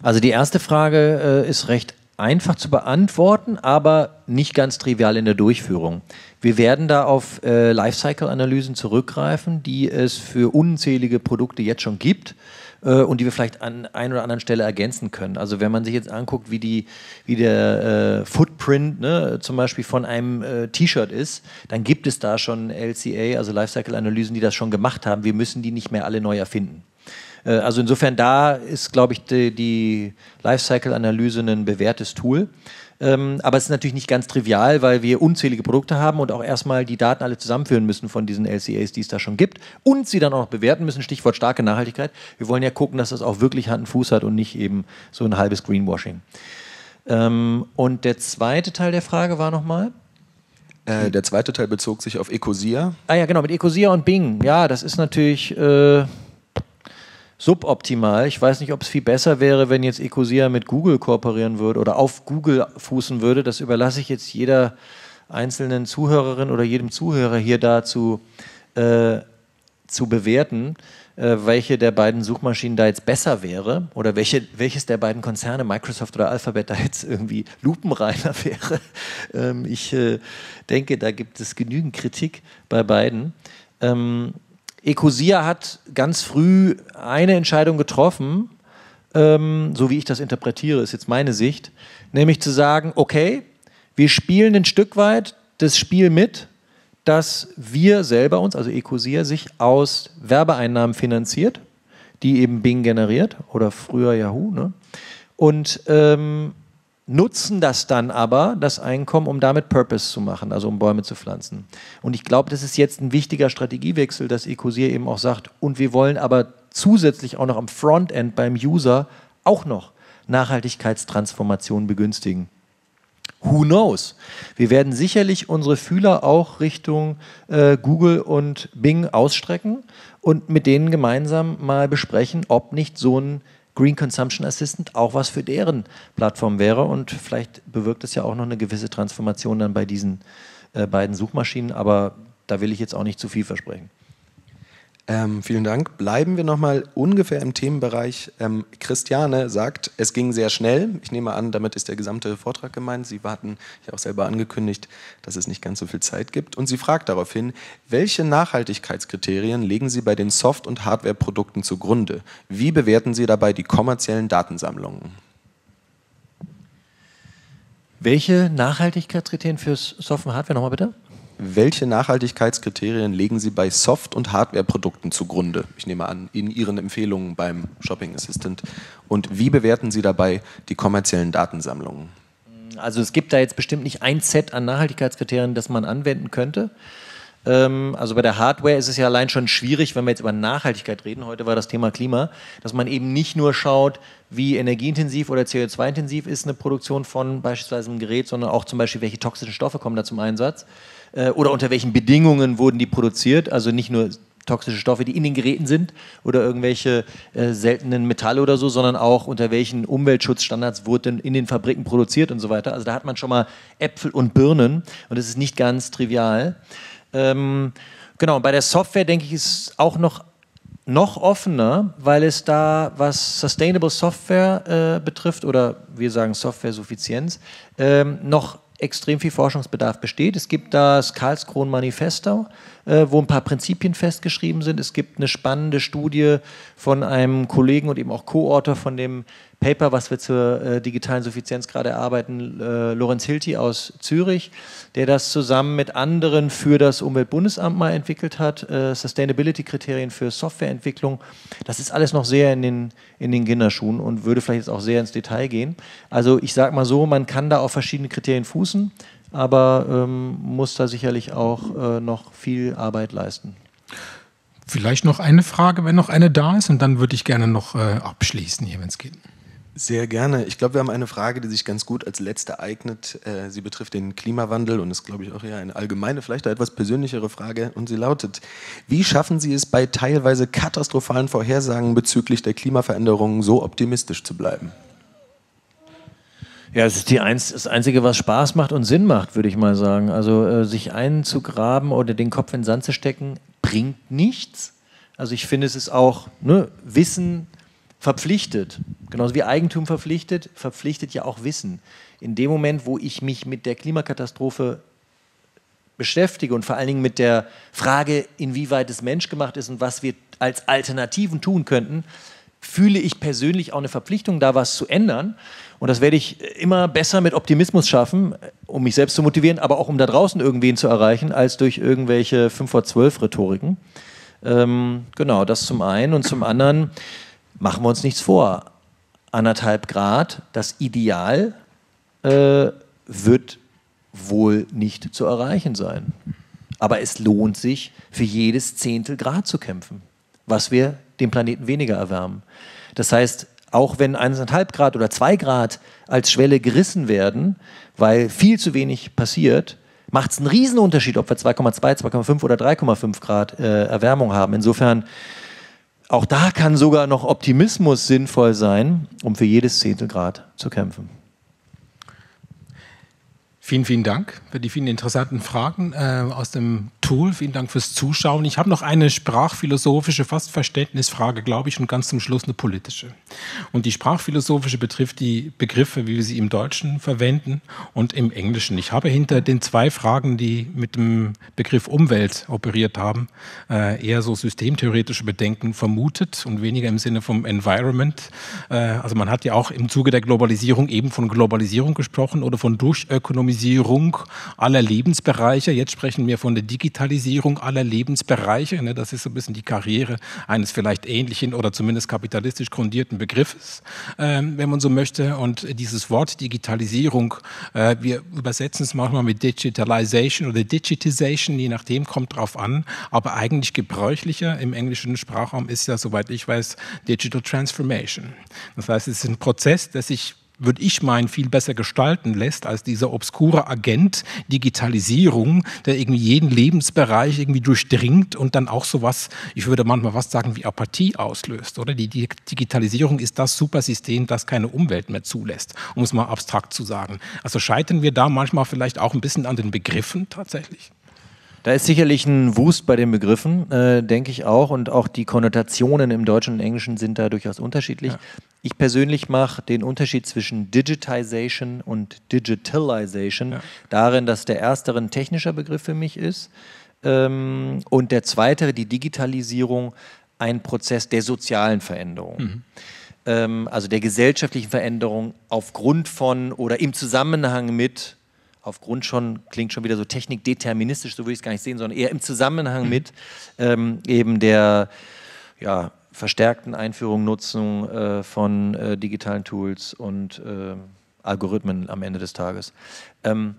Also die erste Frage äh, ist recht einfach zu beantworten, aber nicht ganz trivial in der Durchführung. Wir werden da auf äh, Lifecycle-Analysen zurückgreifen, die es für unzählige Produkte jetzt schon gibt äh, und die wir vielleicht an einer oder anderen Stelle ergänzen können. Also wenn man sich jetzt anguckt, wie, die, wie der äh, Footprint ne, zum Beispiel von einem äh, T-Shirt ist, dann gibt es da schon LCA, also Lifecycle-Analysen, die das schon gemacht haben. Wir müssen die nicht mehr alle neu erfinden. Äh, also insofern da ist, glaube ich, die, die Lifecycle-Analyse ein bewährtes Tool. Ähm, aber es ist natürlich nicht ganz trivial, weil wir unzählige Produkte haben und auch erstmal die Daten alle zusammenführen müssen von diesen LCAs, die es da schon gibt und sie dann auch noch bewerten müssen. Stichwort starke Nachhaltigkeit. Wir wollen ja gucken, dass das auch wirklich Hand und Fuß hat und nicht eben so ein halbes Greenwashing. Ähm, und der zweite Teil der Frage war nochmal? Äh, der zweite Teil bezog sich auf Ecosia. Ah ja, genau, mit Ecosia und Bing. Ja, das ist natürlich. Äh, suboptimal. Ich weiß nicht, ob es viel besser wäre, wenn jetzt Ecosia mit Google kooperieren würde oder auf Google fußen würde. Das überlasse ich jetzt jeder einzelnen Zuhörerin oder jedem Zuhörer hier dazu äh, zu bewerten, äh, welche der beiden Suchmaschinen da jetzt besser wäre oder welche, welches der beiden Konzerne, Microsoft oder Alphabet, da jetzt irgendwie lupenreiner wäre. Ähm, ich äh, denke, da gibt es genügend Kritik bei beiden. Ähm, Ecosia hat ganz früh eine Entscheidung getroffen, ähm, so wie ich das interpretiere, ist jetzt meine Sicht, nämlich zu sagen, okay, wir spielen ein Stück weit das Spiel mit, dass wir selber uns, also Ecosia, sich aus Werbeeinnahmen finanziert, die eben Bing generiert oder früher Yahoo. Ne? Und ähm, nutzen das dann aber, das Einkommen, um damit Purpose zu machen, also um Bäume zu pflanzen. Und ich glaube, das ist jetzt ein wichtiger Strategiewechsel, dass Ecosier eben auch sagt, und wir wollen aber zusätzlich auch noch am Frontend beim User auch noch Nachhaltigkeitstransformation begünstigen. Who knows? Wir werden sicherlich unsere Fühler auch Richtung äh, Google und Bing ausstrecken und mit denen gemeinsam mal besprechen, ob nicht so ein Green Consumption Assistant auch was für deren Plattform wäre und vielleicht bewirkt es ja auch noch eine gewisse Transformation dann bei diesen äh, beiden Suchmaschinen, aber da will ich jetzt auch nicht zu viel versprechen. Ähm, vielen Dank. Bleiben wir nochmal ungefähr im Themenbereich. Ähm, Christiane sagt, es ging sehr schnell. Ich nehme an, damit ist der gesamte Vortrag gemeint. Sie hatten ja auch selber angekündigt, dass es nicht ganz so viel Zeit gibt. Und sie fragt daraufhin, welche Nachhaltigkeitskriterien legen Sie bei den Soft- und Hardwareprodukten zugrunde? Wie bewerten Sie dabei die kommerziellen Datensammlungen? Welche Nachhaltigkeitskriterien für Soft- und Hardware nochmal bitte? Welche Nachhaltigkeitskriterien legen Sie bei Soft- und Hardwareprodukten zugrunde? Ich nehme an, in Ihren Empfehlungen beim Shopping Assistant. Und wie bewerten Sie dabei die kommerziellen Datensammlungen? Also es gibt da jetzt bestimmt nicht ein Set an Nachhaltigkeitskriterien, das man anwenden könnte. Ähm, also bei der Hardware ist es ja allein schon schwierig, wenn wir jetzt über Nachhaltigkeit reden. Heute war das Thema Klima, dass man eben nicht nur schaut, wie energieintensiv oder CO2-intensiv ist eine Produktion von beispielsweise einem Gerät, sondern auch zum Beispiel, welche toxischen Stoffe kommen da zum Einsatz äh, oder unter welchen Bedingungen wurden die produziert. Also nicht nur toxische Stoffe, die in den Geräten sind oder irgendwelche äh, seltenen Metalle oder so, sondern auch unter welchen Umweltschutzstandards wurden in den Fabriken produziert und so weiter. Also da hat man schon mal Äpfel und Birnen und das ist nicht ganz trivial. Ähm, genau, bei der Software denke ich, ist auch noch noch offener, weil es da, was Sustainable Software äh, betrifft, oder wir sagen Software-Suffizienz, ähm, noch extrem viel Forschungsbedarf besteht. Es gibt das Karlskron Manifesto, äh, wo ein paar Prinzipien festgeschrieben sind. Es gibt eine spannende Studie von einem Kollegen und eben auch Co-Autor von dem Paper, was wir zur äh, digitalen Suffizienz gerade erarbeiten, äh, Lorenz Hilti aus Zürich, der das zusammen mit anderen für das Umweltbundesamt mal entwickelt hat, äh, Sustainability-Kriterien für Softwareentwicklung. Das ist alles noch sehr in den, in den Kinderschuhen und würde vielleicht jetzt auch sehr ins Detail gehen. Also ich sage mal so, man kann da auf verschiedene Kriterien fußen, aber ähm, muss da sicherlich auch äh, noch viel Arbeit leisten. Vielleicht noch eine Frage, wenn noch eine da ist, und dann würde ich gerne noch äh, abschließen hier, wenn es geht. Sehr gerne. Ich glaube, wir haben eine Frage, die sich ganz gut als letzte eignet. Äh, sie betrifft den Klimawandel und ist, glaube ich, auch eher eine allgemeine, vielleicht eine etwas persönlichere Frage. Und sie lautet, wie schaffen Sie es bei teilweise katastrophalen Vorhersagen bezüglich der Klimaveränderungen so optimistisch zu bleiben? Ja, es ist die eins, das Einzige, was Spaß macht und Sinn macht, würde ich mal sagen. Also äh, sich einzugraben oder den Kopf in den Sand zu stecken, bringt nichts. Also ich finde, es ist auch ne, Wissen verpflichtet, genauso wie Eigentum verpflichtet, verpflichtet ja auch Wissen. In dem Moment, wo ich mich mit der Klimakatastrophe beschäftige und vor allen Dingen mit der Frage, inwieweit es menschgemacht ist und was wir als Alternativen tun könnten, fühle ich persönlich auch eine Verpflichtung, da was zu ändern. Und das werde ich immer besser mit Optimismus schaffen, um mich selbst zu motivieren, aber auch um da draußen irgendwen zu erreichen, als durch irgendwelche 5 vor 12 Rhetoriken. Ähm, genau, das zum einen. Und zum anderen machen wir uns nichts vor. Anderthalb Grad, das Ideal äh, wird wohl nicht zu erreichen sein. Aber es lohnt sich, für jedes Zehntel Grad zu kämpfen, was wir den Planeten weniger erwärmen. Das heißt, auch wenn 1,5 Grad oder 2 Grad als Schwelle gerissen werden, weil viel zu wenig passiert, macht es einen Riesenunterschied, ob wir 2,2, 2,5 oder 3,5 Grad äh, Erwärmung haben. Insofern auch da kann sogar noch Optimismus sinnvoll sein, um für jedes Zehntelgrad zu kämpfen. Vielen, vielen Dank für die vielen interessanten Fragen äh, aus dem Tool. Vielen Dank fürs Zuschauen. Ich habe noch eine sprachphilosophische, fast Verständnisfrage, glaube ich, und ganz zum Schluss eine politische. Und die sprachphilosophische betrifft die Begriffe, wie wir sie im Deutschen verwenden und im Englischen. Ich habe hinter den zwei Fragen, die mit dem Begriff Umwelt operiert haben, äh, eher so systemtheoretische Bedenken vermutet und weniger im Sinne vom Environment. Äh, also man hat ja auch im Zuge der Globalisierung eben von Globalisierung gesprochen oder von Durchökonomisierung Digitalisierung aller Lebensbereiche. Jetzt sprechen wir von der Digitalisierung aller Lebensbereiche. Ne? Das ist so ein bisschen die Karriere eines vielleicht ähnlichen oder zumindest kapitalistisch grundierten Begriffes, ähm, wenn man so möchte. Und dieses Wort Digitalisierung, äh, wir übersetzen es manchmal mit Digitalization oder Digitization, je nachdem, kommt drauf an. Aber eigentlich gebräuchlicher im englischen Sprachraum ist ja, soweit ich weiß, Digital Transformation. Das heißt, es ist ein Prozess, der sich würde ich meinen, viel besser gestalten lässt als dieser obskure Agent Digitalisierung, der irgendwie jeden Lebensbereich irgendwie durchdringt und dann auch sowas, ich würde manchmal was sagen, wie Apathie auslöst, oder? Die Digitalisierung ist das Supersystem, das keine Umwelt mehr zulässt, um es mal abstrakt zu sagen. Also scheitern wir da manchmal vielleicht auch ein bisschen an den Begriffen tatsächlich? Da ist sicherlich ein Wust bei den Begriffen, äh, denke ich auch. Und auch die Konnotationen im Deutschen und Englischen sind da durchaus unterschiedlich. Ja. Ich persönlich mache den Unterschied zwischen Digitization und Digitalization ja. darin, dass der erstere ein technischer Begriff für mich ist ähm, und der zweite, die Digitalisierung, ein Prozess der sozialen Veränderung. Mhm ähm, also der gesellschaftlichen Veränderung aufgrund von oder im Zusammenhang mit aufgrund schon, klingt schon wieder so technikdeterministisch, so würde ich es gar nicht sehen, sondern eher im Zusammenhang mit ähm, eben der ja, verstärkten Einführung, Nutzung äh, von äh, digitalen Tools und äh, Algorithmen am Ende des Tages. Ähm,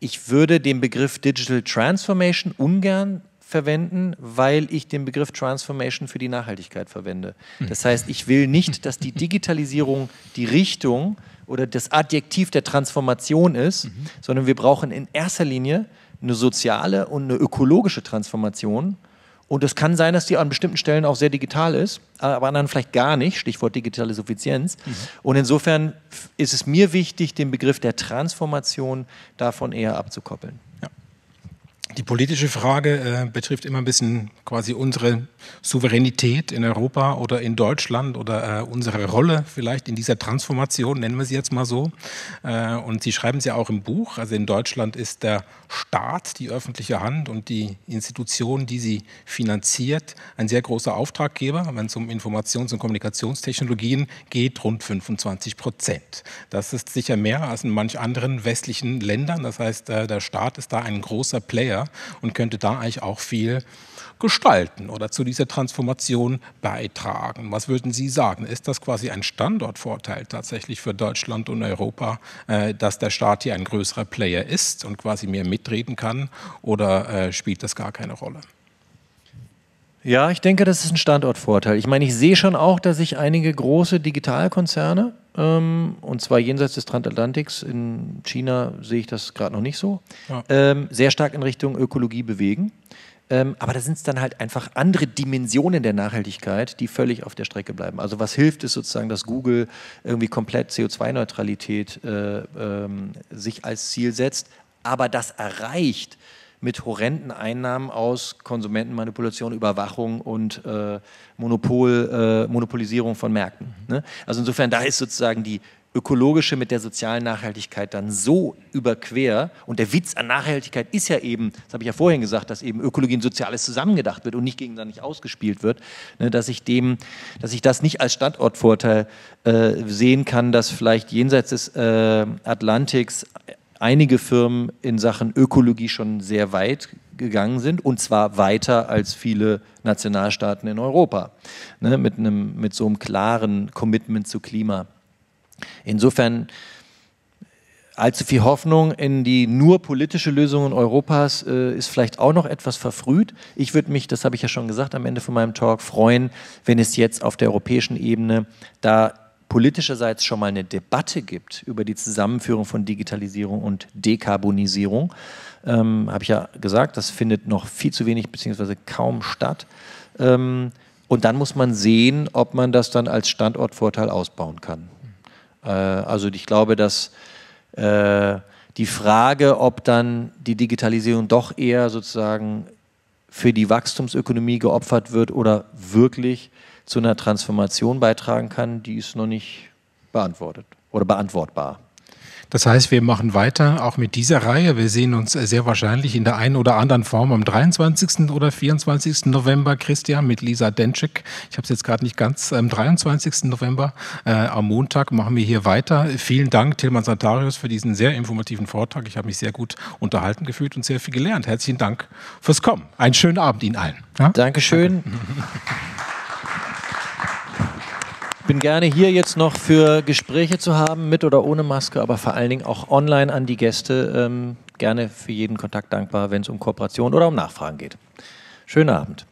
ich würde den Begriff Digital Transformation ungern verwenden, weil ich den Begriff Transformation für die Nachhaltigkeit verwende. Hm. Das heißt, ich will nicht, dass die Digitalisierung die Richtung oder das Adjektiv der Transformation ist, mhm. sondern wir brauchen in erster Linie eine soziale und eine ökologische Transformation. Und es kann sein, dass die an bestimmten Stellen auch sehr digital ist, aber an anderen vielleicht gar nicht, Stichwort digitale Suffizienz. Mhm. Und insofern ist es mir wichtig, den Begriff der Transformation davon eher abzukoppeln. Die politische Frage äh, betrifft immer ein bisschen quasi unsere Souveränität in Europa oder in Deutschland oder äh, unsere Rolle vielleicht in dieser Transformation, nennen wir sie jetzt mal so. Äh, und Sie schreiben es ja auch im Buch, also in Deutschland ist der Staat, die öffentliche Hand und die Institution, die sie finanziert, ein sehr großer Auftraggeber. Wenn es um Informations- und Kommunikationstechnologien geht, rund 25 Prozent. Das ist sicher mehr als in manch anderen westlichen Ländern. Das heißt, äh, der Staat ist da ein großer Player und könnte da eigentlich auch viel gestalten oder zu dieser Transformation beitragen. Was würden Sie sagen? Ist das quasi ein Standortvorteil tatsächlich für Deutschland und Europa, äh, dass der Staat hier ein größerer Player ist und quasi mehr mitreden kann oder äh, spielt das gar keine Rolle? Ja, ich denke, das ist ein Standortvorteil. Ich meine, ich sehe schon auch, dass sich einige große Digitalkonzerne, ähm, und zwar jenseits des Transatlantiks, in China sehe ich das gerade noch nicht so, ja. ähm, sehr stark in Richtung Ökologie bewegen. Ähm, aber da sind es dann halt einfach andere Dimensionen der Nachhaltigkeit, die völlig auf der Strecke bleiben. Also was hilft es sozusagen, dass Google irgendwie komplett CO2-Neutralität äh, ähm, sich als Ziel setzt, aber das erreicht mit horrenden Einnahmen aus Konsumentenmanipulation, Überwachung und äh, Monopol, äh, Monopolisierung von Märkten. Ne? Also insofern, da ist sozusagen die ökologische mit der sozialen Nachhaltigkeit dann so überquer. Und der Witz an Nachhaltigkeit ist ja eben, das habe ich ja vorhin gesagt, dass eben Ökologie und Soziales zusammengedacht wird und nicht gegenseitig ausgespielt wird, ne, dass ich dem, dass ich das nicht als Standortvorteil äh, sehen kann, dass vielleicht jenseits des äh, Atlantiks einige Firmen in Sachen Ökologie schon sehr weit gegangen sind und zwar weiter als viele Nationalstaaten in Europa, ne, mit, einem, mit so einem klaren Commitment zu Klima. Insofern allzu viel Hoffnung in die nur politische Lösung Europas äh, ist vielleicht auch noch etwas verfrüht. Ich würde mich, das habe ich ja schon gesagt am Ende von meinem Talk, freuen, wenn es jetzt auf der europäischen Ebene da politischerseits schon mal eine Debatte gibt über die Zusammenführung von Digitalisierung und Dekarbonisierung. Ähm, habe ich ja gesagt, das findet noch viel zu wenig bzw. kaum statt. Ähm, und dann muss man sehen, ob man das dann als Standortvorteil ausbauen kann. Äh, also ich glaube, dass äh, die Frage, ob dann die Digitalisierung doch eher sozusagen für die Wachstumsökonomie geopfert wird oder wirklich zu einer Transformation beitragen kann, die ist noch nicht beantwortet oder beantwortbar. Das heißt, wir machen weiter auch mit dieser Reihe. Wir sehen uns sehr wahrscheinlich in der einen oder anderen Form am 23. oder 24. November, Christian, mit Lisa Denczek. Ich habe es jetzt gerade nicht ganz. Am 23. November, äh, am Montag, machen wir hier weiter. Vielen Dank, Tilman Santarius, für diesen sehr informativen Vortrag. Ich habe mich sehr gut unterhalten gefühlt und sehr viel gelernt. Herzlichen Dank fürs Kommen. Einen schönen Abend Ihnen allen. Ja? Dankeschön. Danke. Bin gerne hier jetzt noch für Gespräche zu haben, mit oder ohne Maske, aber vor allen Dingen auch online an die Gäste. Ähm, gerne für jeden Kontakt dankbar, wenn es um Kooperation oder um Nachfragen geht. Schönen Abend.